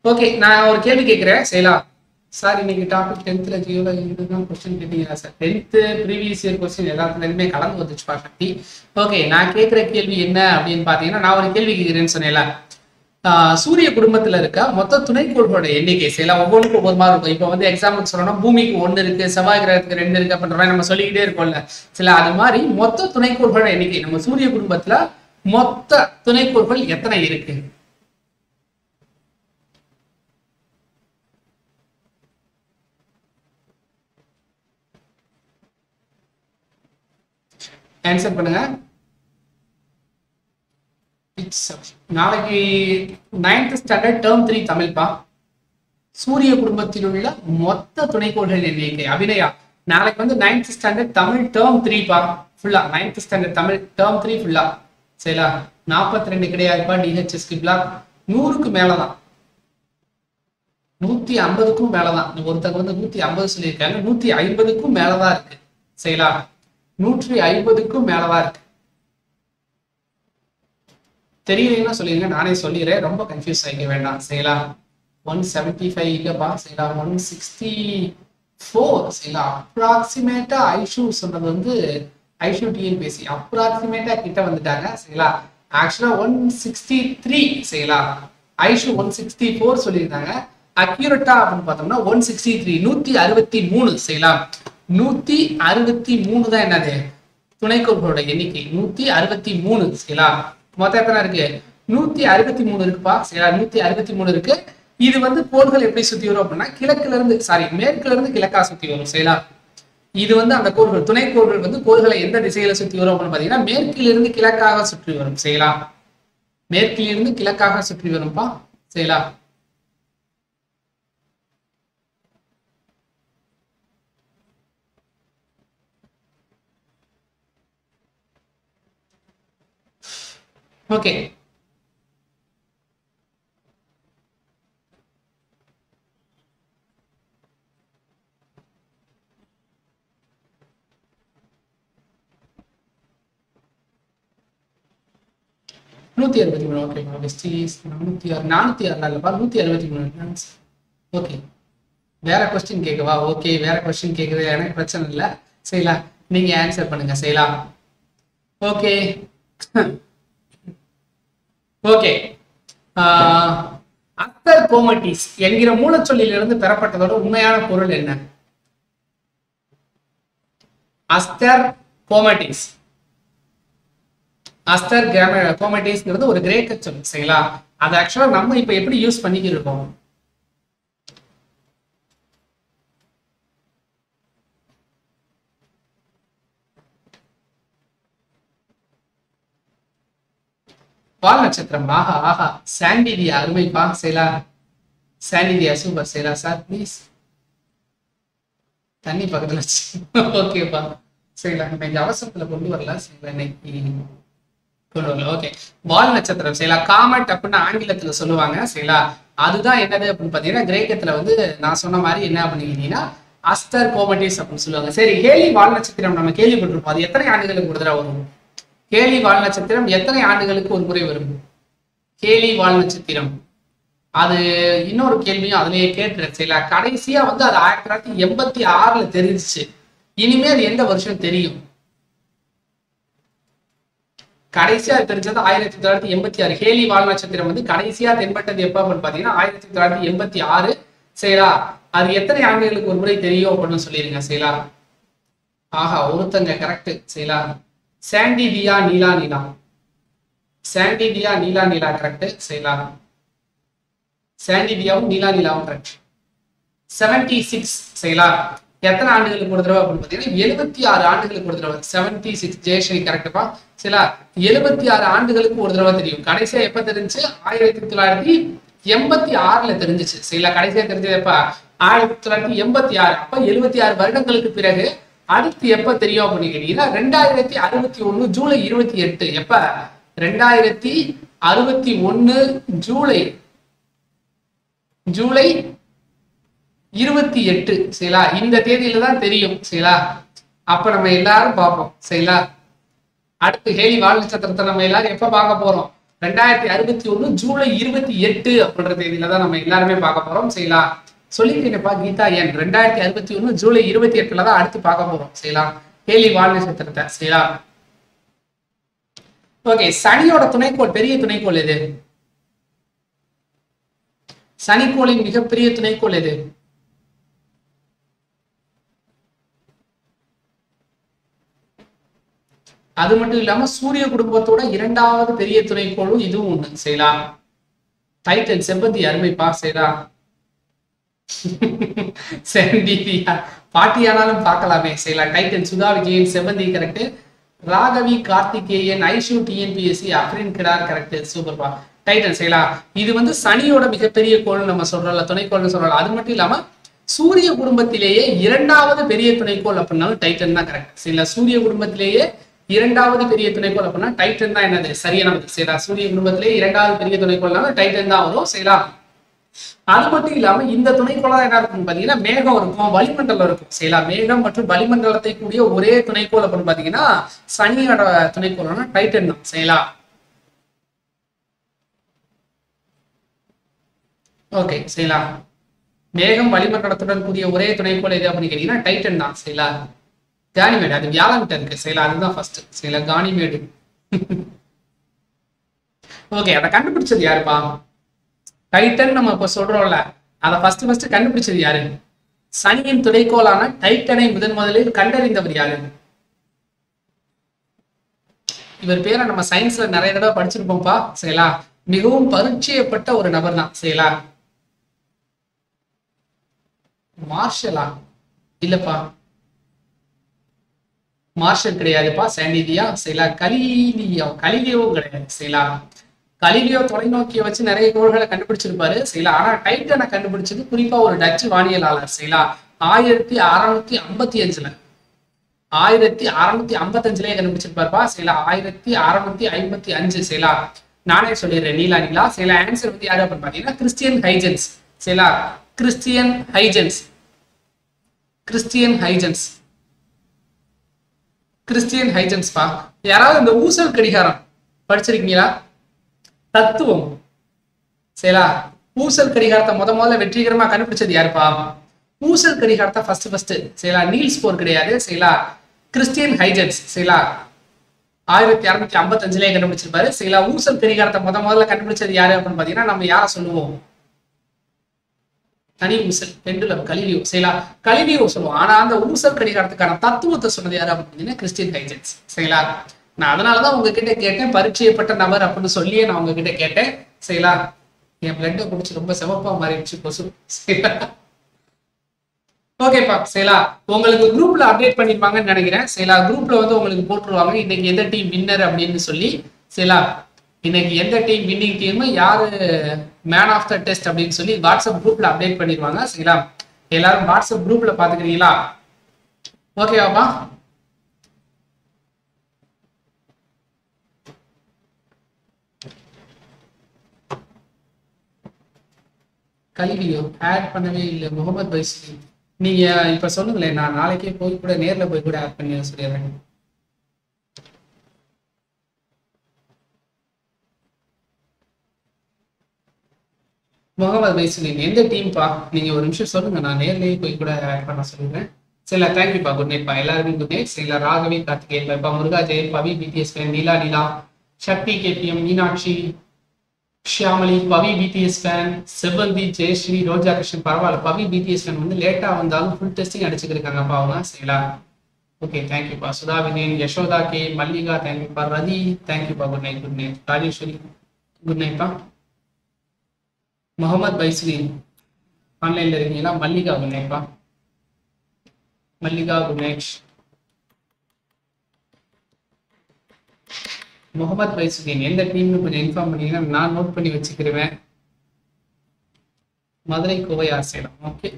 Speaker 1: ஓகே நான் ஒரு கேள்வி கேட்குறேன். சரிங்களா சார் இன்னைக்கு டாபிக் டென்த்ல ஜியோல இதுதான் கொஸ்டின் கேட்டீங்களா sir tenth previous year question எல்லாத்துலேயுமே கலந்து வந்துச்சுப்பா சக்தி ஓகே நான் கேட்குற கேள்வி என்ன அப்படின்னு பாத்தீங்கன்னா நான் ஒரு கேள்வி கேட்கிறேன்னு சொன்னேன்ல. ஆஹ் சூரிய குடும்பத்தில் இருக்க மொத்த துணைக்கோள்களோட எண்ணிக்கை சில ஒவ்வொன்றுக்கும் ஒவ்வொரு மாதிரி இருக்கும். இப்போ வந்து எக்ஸாம்பிள் சொல்லணும்னா பூமிக்கு ஒன்று இருக்கு செவ்வாய் கிரகத்துக்கு ரெண்டு இருக்கு அப்படின்ற மாதிரி நம்ம சொல்லிக்கிட்டே இருக்கோம்ல. சில அது மாதிரி மொத்த துணைக்கோள்களோட எண்ணிக்கை நம்ம சூரிய குடும்பத்தில் மொத்த துணைக்கோள்கள் எத்தனை இருக்கு? ஆன்சர் பண்ணுங்க. நாளைக்கு நைன்த் ஸ்டாண்டர்ட் டேர்ம் த்ரீ தமிழ்ப்பா. சூரிய குடும்பத்தில் உள்ள மொத்த துணைக்கோள்கள் எண்ணிக்கை அபிநயா. நாளைக்கு வந்து ninth standard Tamil term three பா. ஃபுல்லா ninth standard Tamil term three ஃபுல்லா சரிங்களா நாற்பத்தி ரெண்டு கிடையாதுப்பா டிஹெச்எஸ் பிளாக் நூறுக்கு மேலதான். நூத்தி ஐம்பதுக்கும் மேலதான். ஒருத்தங்க வந்து நூத்தி ஐம்பது சொல்லியிருக்காங்க. நூத்தி ஐம்பதுக்கும் மேலதான் இருக்கு. சரிங்களா நூற்றி ஐம்பதுக்கும் மேலவா இருக்கு. தெரியலன்னா சொல்லிருங்க நானே சொல்லிடுறேன். ரொம்ப கன்ஃபியூஸ் ஆகிக்க வேண்டாம். செய்யலாம். ஒன் செவன்டி ஃபைவ் இல்லைப்பா செய்யலாம். ஒன் சிக்ஸ்டி ஃபோர் செய்யலாம். அப்ராக்சிமேட்டா ஐஷூ சொன்னது வந்து ஐஷு டிஎன்பிஎஸ்சி அப்ராக்சிமேட்டா கிட்ட வந்துட்டாங்க. சரிங்களா ஆக்சுவலா ஒன் சிக்ஸ்டி த்ரீ செய்யலாம். ஐஷூ ஒன் சிக்ஸ்டி ஃபோர் சொல்லியிருந்தாங்க. அக்யூரட்டா அப்படின்னு பார்த்தோம்னா ஒன் சிக்ஸ்டி த்ரீ நூத்தி அறுபத்தி மூணு செய்யலாம். நூத்தி அறுபத்தி மூணு தான் என்னது? துணைக்கோள்களோட எண்ணிக்கை. நூத்தி அறுபத்தி மூணு சரிங்களா? மொத்தம் எத்தனை இருக்கு? நூத்தி அறுபத்தி மூணு இருக்குப்பா சரிங்களா? நூத்தி அறுபத்தி மூணு இருக்கு. இது வந்து கோள்கள் எப்படி சுத்தி வரும் அப்படின்னா கிழக்குல இருந்து சாரி மேற்குல இருந்து கிழக்கா சுத்தி வரும் சரிங்களா? இது வந்து அந்த கோள்கள் துணைக்கோள்கள் வந்து கோள்களை எந்த திசையில சுத்தி வரும் அப்படின்னு பாத்தீங்கன்னா மேற்கிலிருந்து கிழக்காக சுற்றி வரும் சரிங்களா? மேற்கிலிருந்து கிழக்காக சுற்றி வரும்பா சரிங்களா? ஓகே. நூத்தி அறுபத்தி மூணு ஓகேங்களா வெஸ்ட் நூத்தி ஆறு நானூத்தி ஆறு இல்லப்பா நூத்தி அறுபத்தி மூணு. ஓகே வேற கொஸ்டின் கேட்கவா ஓகே வேற கொஸ்டின் கேட்குது எனக்கு பிரச்சனை இல்லை. சரிங்களா நீங்க பண்ணுங்க சரிங்களா ஓகே [laughs] ஓகே அக்தர் கோமட்டிஸ் என்கிற மூலச்சொல்லிலிருந்து பெறப்பட்டதோட உண்மையான பொருள் என்ன? அஸ்தர் கோமட்டிஸ். அஸ்தர் கோமட்டிஸ்ங்கிறது ஒரு கிரேக்க சொல் சரிங்களா? அது ஆக்சுவலா நம்ம இப்ப எப்படி யூஸ் பண்ணிக்கிட்டு இருக்கோம்? வால் நட்சத்திரம் ஆஹா ஆஹா சாண்டிடியா அருமைப்பா செயலா சாண்டிடியா சூப்பர் செயலா சார் ப்ளீஸ் தண்ணி பக்கத்துல ஓகேப்பா சரிங்களா நம்ம இந்த அவசரத்துல கொண்டு வரல சரிங்களா இன்னைக்கு கொண்டு வரல ஓகே வால் நட்சத்திரம் சரிங்களா காமெட் அப்படின்னு ஆங்கிலத்துல சொல்லுவாங்க சரிங்களா? அதுதான் என்னது அப்படின்னு பாத்தீங்கன்னா கிரேக்கத்துல வந்து நான் சொன்ன மாதிரி என்ன பண்ணிக்கிட்டீங்கன்னா அஸ்தர் கோமட்டிஸ் அப்படின்னு சொல்லுவாங்க. சரி ஹேலி வால் நட்சத்திரம் நம்ம கேள்விப்பட்டிருப்போம். அது எத்தனை ஆண்டுகளுக்கு ஒரு தடவை வரும்? கேலி வால் நட்சத்திரம் எத்தனை ஆண்டுகளுக்கு ஒரு முறை வரும்? கேலி வால் நட்சத்திரம். அது இன்னொரு கேள்வியும் அதுலயே கேட்டுறேன் சரிங்களா கடைசியா வந்து அது ஆயிரத்தி தொள்ளாயிரத்தி எண்பத்தி ஆறுல தெரிஞ்சிச்சு. இனிமே அது எந்த வருஷம் தெரியும்? கடைசியா தெரிஞ்சது ஆயிரத்தி தொள்ளாயிரத்தி எண்பத்தி ஆறு. ஹேலி வால் நட்சத்திரம் வந்து கடைசியா தென்பட்டது எப்ப அப்படின்னு பாத்தீங்கன்னா ஆயிரத்தி தொள்ளாயிரத்தி எண்பத்தி ஆறு. சரிங்களா அது எத்தனை ஆண்டுகளுக்கு ஒரு முறை தெரியும் அப்படின்னு சொல்லிருங்க சரிங்களா ஆஹா ஒருத்தங்க கரெக்ட் சரிங்களா சாண்டிடியா நீலா நீலா. சாண்டிடியா நீலா நீலா கரெக்ட் செய்யலாம் சாண்டிடியாவும் நீலா நீலாவும் கரெக்ட் செவன்டி சிக்ஸ் செய்யலாம் எத்தனை ஆண்டுகளுக்கு ஒரு தடவை அப்படின்னு பார்த்தீங்கன்னா எழுபத்தி ஆறு ஆண்டுகளுக்கு ஒரு தடவை. செவன்டி சிக்ஸ் ஜெயஸ்ரீ கரெக்டுப்பா சரிங்களா? எழுபத்தி ஆறு ஆண்டுகளுக்கு ஒரு தடவை தெரியும். கடைசியா எப்ப தெரிஞ்சு ஆயிரத்தி தொள்ளாயிரத்தி எண்பத்தி ஆறுல தெரிஞ்சிச்சு. சரிங்களா? கடைசியா தெரிஞ்சது எப்ப? ஆயிரத்தி தொள்ளாயிரத்தி எண்பத்தி ஆறு. அப்ப எழுபத்தி ஆறு வருடங்களுக்கு பிறகு அடுத்து எப்ப தெரியும் அப்படின்னு கேட்டீங்கன்னா ரெண்டாயிரத்தி அறுபத்தி ஒண்ணு ஜூலை இருபத்தி எட்டு. எப்ப? ரெண்டாயிரத்தி அறுபத்தி ஒண்ணு ஜூலை. ஜூலை இருபத்தி எட்டு சரிங்களா இந்த தேதியில தான் தெரியும் சரிங்களா அப்ப நம்ம எல்லாரும் பார்ப்போம் சரிங்களா அடுத்து ஹேலி வால் நட்சத்திரத்தை நம்ம எல்லாரும் எப்ப பார்க்க போறோம்? ரெண்டாயிரத்தி அறுபத்தி ஒண்ணு ஜூலை இருபத்தி எட்டு அப்படின்ற தேதியில தான் நம்ம எல்லாருமே பார்க்க போறோம் சரிங்களா சொல்லிக்கிறீங்கப்பா கீதா. என் ரெண்டாயிரத்தி அறுபத்தி ஒண்ணு ஜூலை இருபத்தி எட்டுல தான் அடுத்து பார்க்க போறோம். சரிங்களா கேலி வால் நட்சத்திரத்தை சரிங்களா ஓகே சனியோட துணைக்கோள் பெரிய துணைக்கோள் எது? சனிக்கோளின் மிகப்பெரிய துணைக்கோள் எது? அது மட்டும் இல்லாம சூரிய குடும்பத்தோட இரண்டாவது பெரிய துணைக்கோளும் இதுவும் ஒண்ணு. செய்யலாம் டைட்டன் செம்பந்தி அருமைப்பா செய்யலாம் செந்தியா பாட்டியானாலும் பார்க்கலாமே. செய்யலாம். Titan Sudha Vijayan Sevanthi correct Raghavi Karthikeyan Aishu TNPSC Afrin guitar correct சூப்பர்பா Titan செய்யலாம். இது வந்து சனியோட மிகப்பெரிய கோள் நம்ம சொல்றோம்ல துணைக்கோள்னு சொல்றோம் அது மட்டும் இல்லாம சூரிய குடும்பத்திலேயே இரண்டாவது பெரிய துணைக்கோள் அப்படின்னாலும் டைட்டன் தான் கரெக்ட் சரிங்களா? சூரிய குடும்பத்திலேயே இரண்டாவது பெரிய துணைக்கோள் அப்படின்னா டைட்டன் தான் என்னது? சரியானது சரிங்களா சூரிய குடும்பத்திலேயே இரண்டாவது பெரிய துணைக்கோள்னாலும் டைட்டன் தான் வரும். செய்யலாம். அது மட்டும் இல்லாம இந்த துணைக்கோளா என்ன இருக்கும் பாத்தீங்கன்னா மேகம் இருக்கும் வளிமண்டலம் இருக்கும். சரிங்களா மேகம் மற்றும் வளிமண்டலத்தை கூடிய ஒரே துணைக்கோள் அப்படின்னு பாத்தீங்கன்னா சனியோட துணைக்கோள்னா டைட்டன் தான். சரிங்களா? ஓகே சரிங்களா? மேகம் வளிமண்டலத்துடன் கூடிய ஒரே துணைக்கோள் எது அப்படின்னு கேட்டீங்கன்னா டைட்டன் தான். சரிங்களா? கானிமேடு அது வியாழன்கிட்ட இருக்கு. சரிங்களா? அதுதான் ஃபர்ஸ்ட் சரிங்களா? கானிமேடு. [laughs] ஓகே அதை கண்டுபிடிச்சது யாருப்பா? டைட்டன் நம்ம இப்போ சொல்றோம்ல அதை ஃபர்ஸ்ட் ஃபர்ஸ்ட் கண்டுபிடிச்சது யாரு? சனியின் துணைக்கோளான டைட்டனை முதன் முதலில் கண்டறிந்தவர் யாரு? இவர் பேரை நம்ம சயின்ஸ்ல நிறைய தடவை படிச்சிருப்போம்ப்பா சரிங்களா? மிகவும் பரிச்சயப்பட்ட ஒரு நபர் தான் சரிங்களா? மார்ஷலா இல்லப்பா. மார்ஷல் கிடையாதுப்பா சாண்டிதியா சரிங்களா? கலீலியோ கலீலியோ கிடையாது சரிங்களா? கலிலியோ தொலைநோக்கியை வச்சு நிறைய கோள்களை கண்டுபிடிச்சிருப்பாரு சரிங்களா ஆனா டைட்டனை கண்டுபிடிச்சது குறிப்பா ஒரு டச்சு வானியலாளர் சரிங்களா ஆயிரத்தி அறுநூத்தி ஐம்பத்தி அஞ்சுல. ஆயிரத்தி அறுநூத்தி ஐம்பத்தஞ்சுலயே கண்டுபிடிச்சிருப்பாருப்பா. சரிங்களா ஆயிரத்தி அறுநூத்தி ஐம்பத்தி அஞ்சு சரிங்களா நானே சொல்லிடுறேன் நீலா நீலா சரிங்களா ஆன்சர் வந்து யாரு அப்படின்னு பாத்தீங்கன்னா கிறிஸ்டியன் ஹைஜன்ஸ். சரிங்களா Christian Huygens. Christian Huygens. Christian ஹைஜன்ஸ்பா யாராவது இந்த ஊசல் கடிகாரம் படிச்சிருக்கீங்களா? தத்துவம். சரிங்களா ஊசல் கடிகாரத்தை முத முதல்ல வெற்றிகரமா கண்டுபிடிச்சது யாருப்பா? ஊசல் கடிகாரத்தை ஃபர்ஸ்ட் ஃபர்ஸ்ட் சரிங்களா நீல்ஸ் போர் கிடையாது. சரிங்களா கிறிஸ்டியன் ஹைஜன்ஸ். சரிங்களா ஆயிரத்தி அறுநூத்தி ஐம்பத்தஞ்சுலயே கண்டுபிடிச்சிருப்பாரு. சரிங்களா ஊசல் கடிகாரத்தை முத முதல்ல கண்டுபிடிச்சது யாரு அப்படின்னு பாத்தீங்கன்னா நம்ம யாரை சொல்லுவோம்? தனி ஊசல் பெண்டுலம் கலிலியோ. சரிங்களா கலிலியோ சொல்லுவோம். ஆனா அந்த ஊசல் கடிகாரத்துக்கான தத்துவத்தை சொன்னது யாரு அப்படின்னு பாத்தீங்கன்னா கிறிஸ்டியன் ஹைஜன்ஸ். சரிங்களா நான் அதனாலதான் உங்ககிட்ட கேட்டேன் பரிச்சயப்பட்ட நபர் அப்படின்னு சொல்லியே நான் உங்ககிட்ட கேட்டேன். சரிங்களா என் பிளட்டை குடிச்சு ரொம்ப சிவப்பா மாறிடுச்சு கொசு. சரிங்களா ஓகேப்பா சரிங்களா உங்களுக்கு குரூப்ல அப்டேட் பண்ணிருப்பாங்கன்னு நினைக்கிறேன். சரிங்களா குரூப்ல வந்து உங்களுக்கு போட்டுருவாங்க. இன்னைக்கு எந்த டீம் வின்னர் அப்படின்னு சொல்லி சரிங்களா இன்னைக்கு எந்த டீம் வின்னிங் டீம் யாரு மேன் ஆஃப் த டெஸ்ட் அப்படின்னு சொல்லி வாட்ஸ்அப் குரூப்ல அப்டேட் பண்ணிருவாங்க. சரிங்களா எல்லாரும் வாட்ஸ்அப் குரூப்ல பாத்துக்கிறீங்களா? ஓகேவாப்பா கல்வியோ ஆட் பண்ணவே இல்லை. முகமது பைசி நீங்க இப்ப சொல்லுங்களேன் நான் நாளைக்கே போய் கூட நேர்ல போய் கூட ஆட் பண்ணி சொல்லிடுறேன். முகமது பைஸ்லின் எந்த டீம்ப்பா நீங்க ஒரு நிமிஷம் சொல்லுங்க நான் நேர்லயே போய் கூட ஆட் பண்ண சொல்லுறேன் சரி தேங்க்யூப்பா குட் நைட்ப்பா எல்லாருக்கும் குட் நைட் சரிங்களா ராகவி கார்த்திகேயன் பா Muruga Jayan Pavi BTS Neela Neela Sakthi KPM Meenakshi Shyamali Pavi BTS fan Sevvanthi Jayasree Roja Krishnan பரவாயில்ல. பவி பிடிஎஸ் ஃபேன் வந்து லேட்டாக வந்தாலும் ஃபுல் டெஸ்டிங் அடிச்சுக்கிருக்காங்கப்பா அவங்க. சரிங்களா? ஓகே தேங்க்யூப்பா சுதா விநேன் யசோதா கே மல்லிகா தேங்க்யூப்பா ரதி தேங்க்யூப்பா good night good night Rajeswari good நைட்ப்பா Mohammed பைஸ்லி ஆன்லைன்ல இருக்கீங்களா? மல்லிகா குட் நைட்ப்பா மல்லிகா குட் நைட் முகமது வைசுதீன் எந்த டீம்னு கொஞ்சம் இன்ஃபார்ம் பண்ணீங்கன்னா நான் நோட் பண்ணி வச்சுக்கிருவேன். மதுரை கோவை ஆசைலம் ஓகே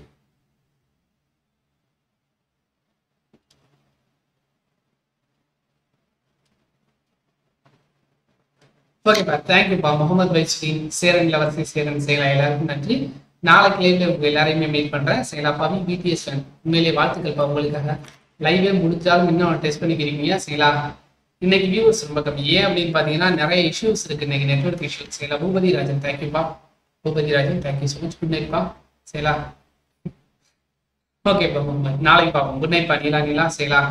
Speaker 1: ஓகேப்பா தேங்க்யூப்பா முகமது பைசுதீன் சேரன் இளவரசி சேரன் செயலா எல்லாருக்கும் நன்றி. நாளைக்கு லைவ்ல உங்க எல்லாரையுமே மீட் பண்றேன். செயலா பிடிஎஸ் உண்மையிலேயே வாழ்த்துக்கள்ப்பா உங்களுக்காக. லைவே முடிஞ்சாலும் இன்னும் டெஸ்ட் பண்ணிக்கிறீங்க செயலா? இன்னைக்கு வியூவர்ஸ் ரொம்ப கம்மி. ஏன் அப்படின்னு பாத்தீங்கன்னா நிறைய இஷ்யூஸ் இருக்கு. இன்னைக்கு நெட்ஒர்க் இஷ்யூஸ் சரிங்களா? பூபதி ராஜன் தேங்க்யூப்பா Boopathi Rajan thank you so much good நைட்ப்பா சரிங்களா? ஓகேப்பா நாளைக்கு பார்ப்போம். குட் நைட்ப்பா நீலா நீலா சரிங்களா?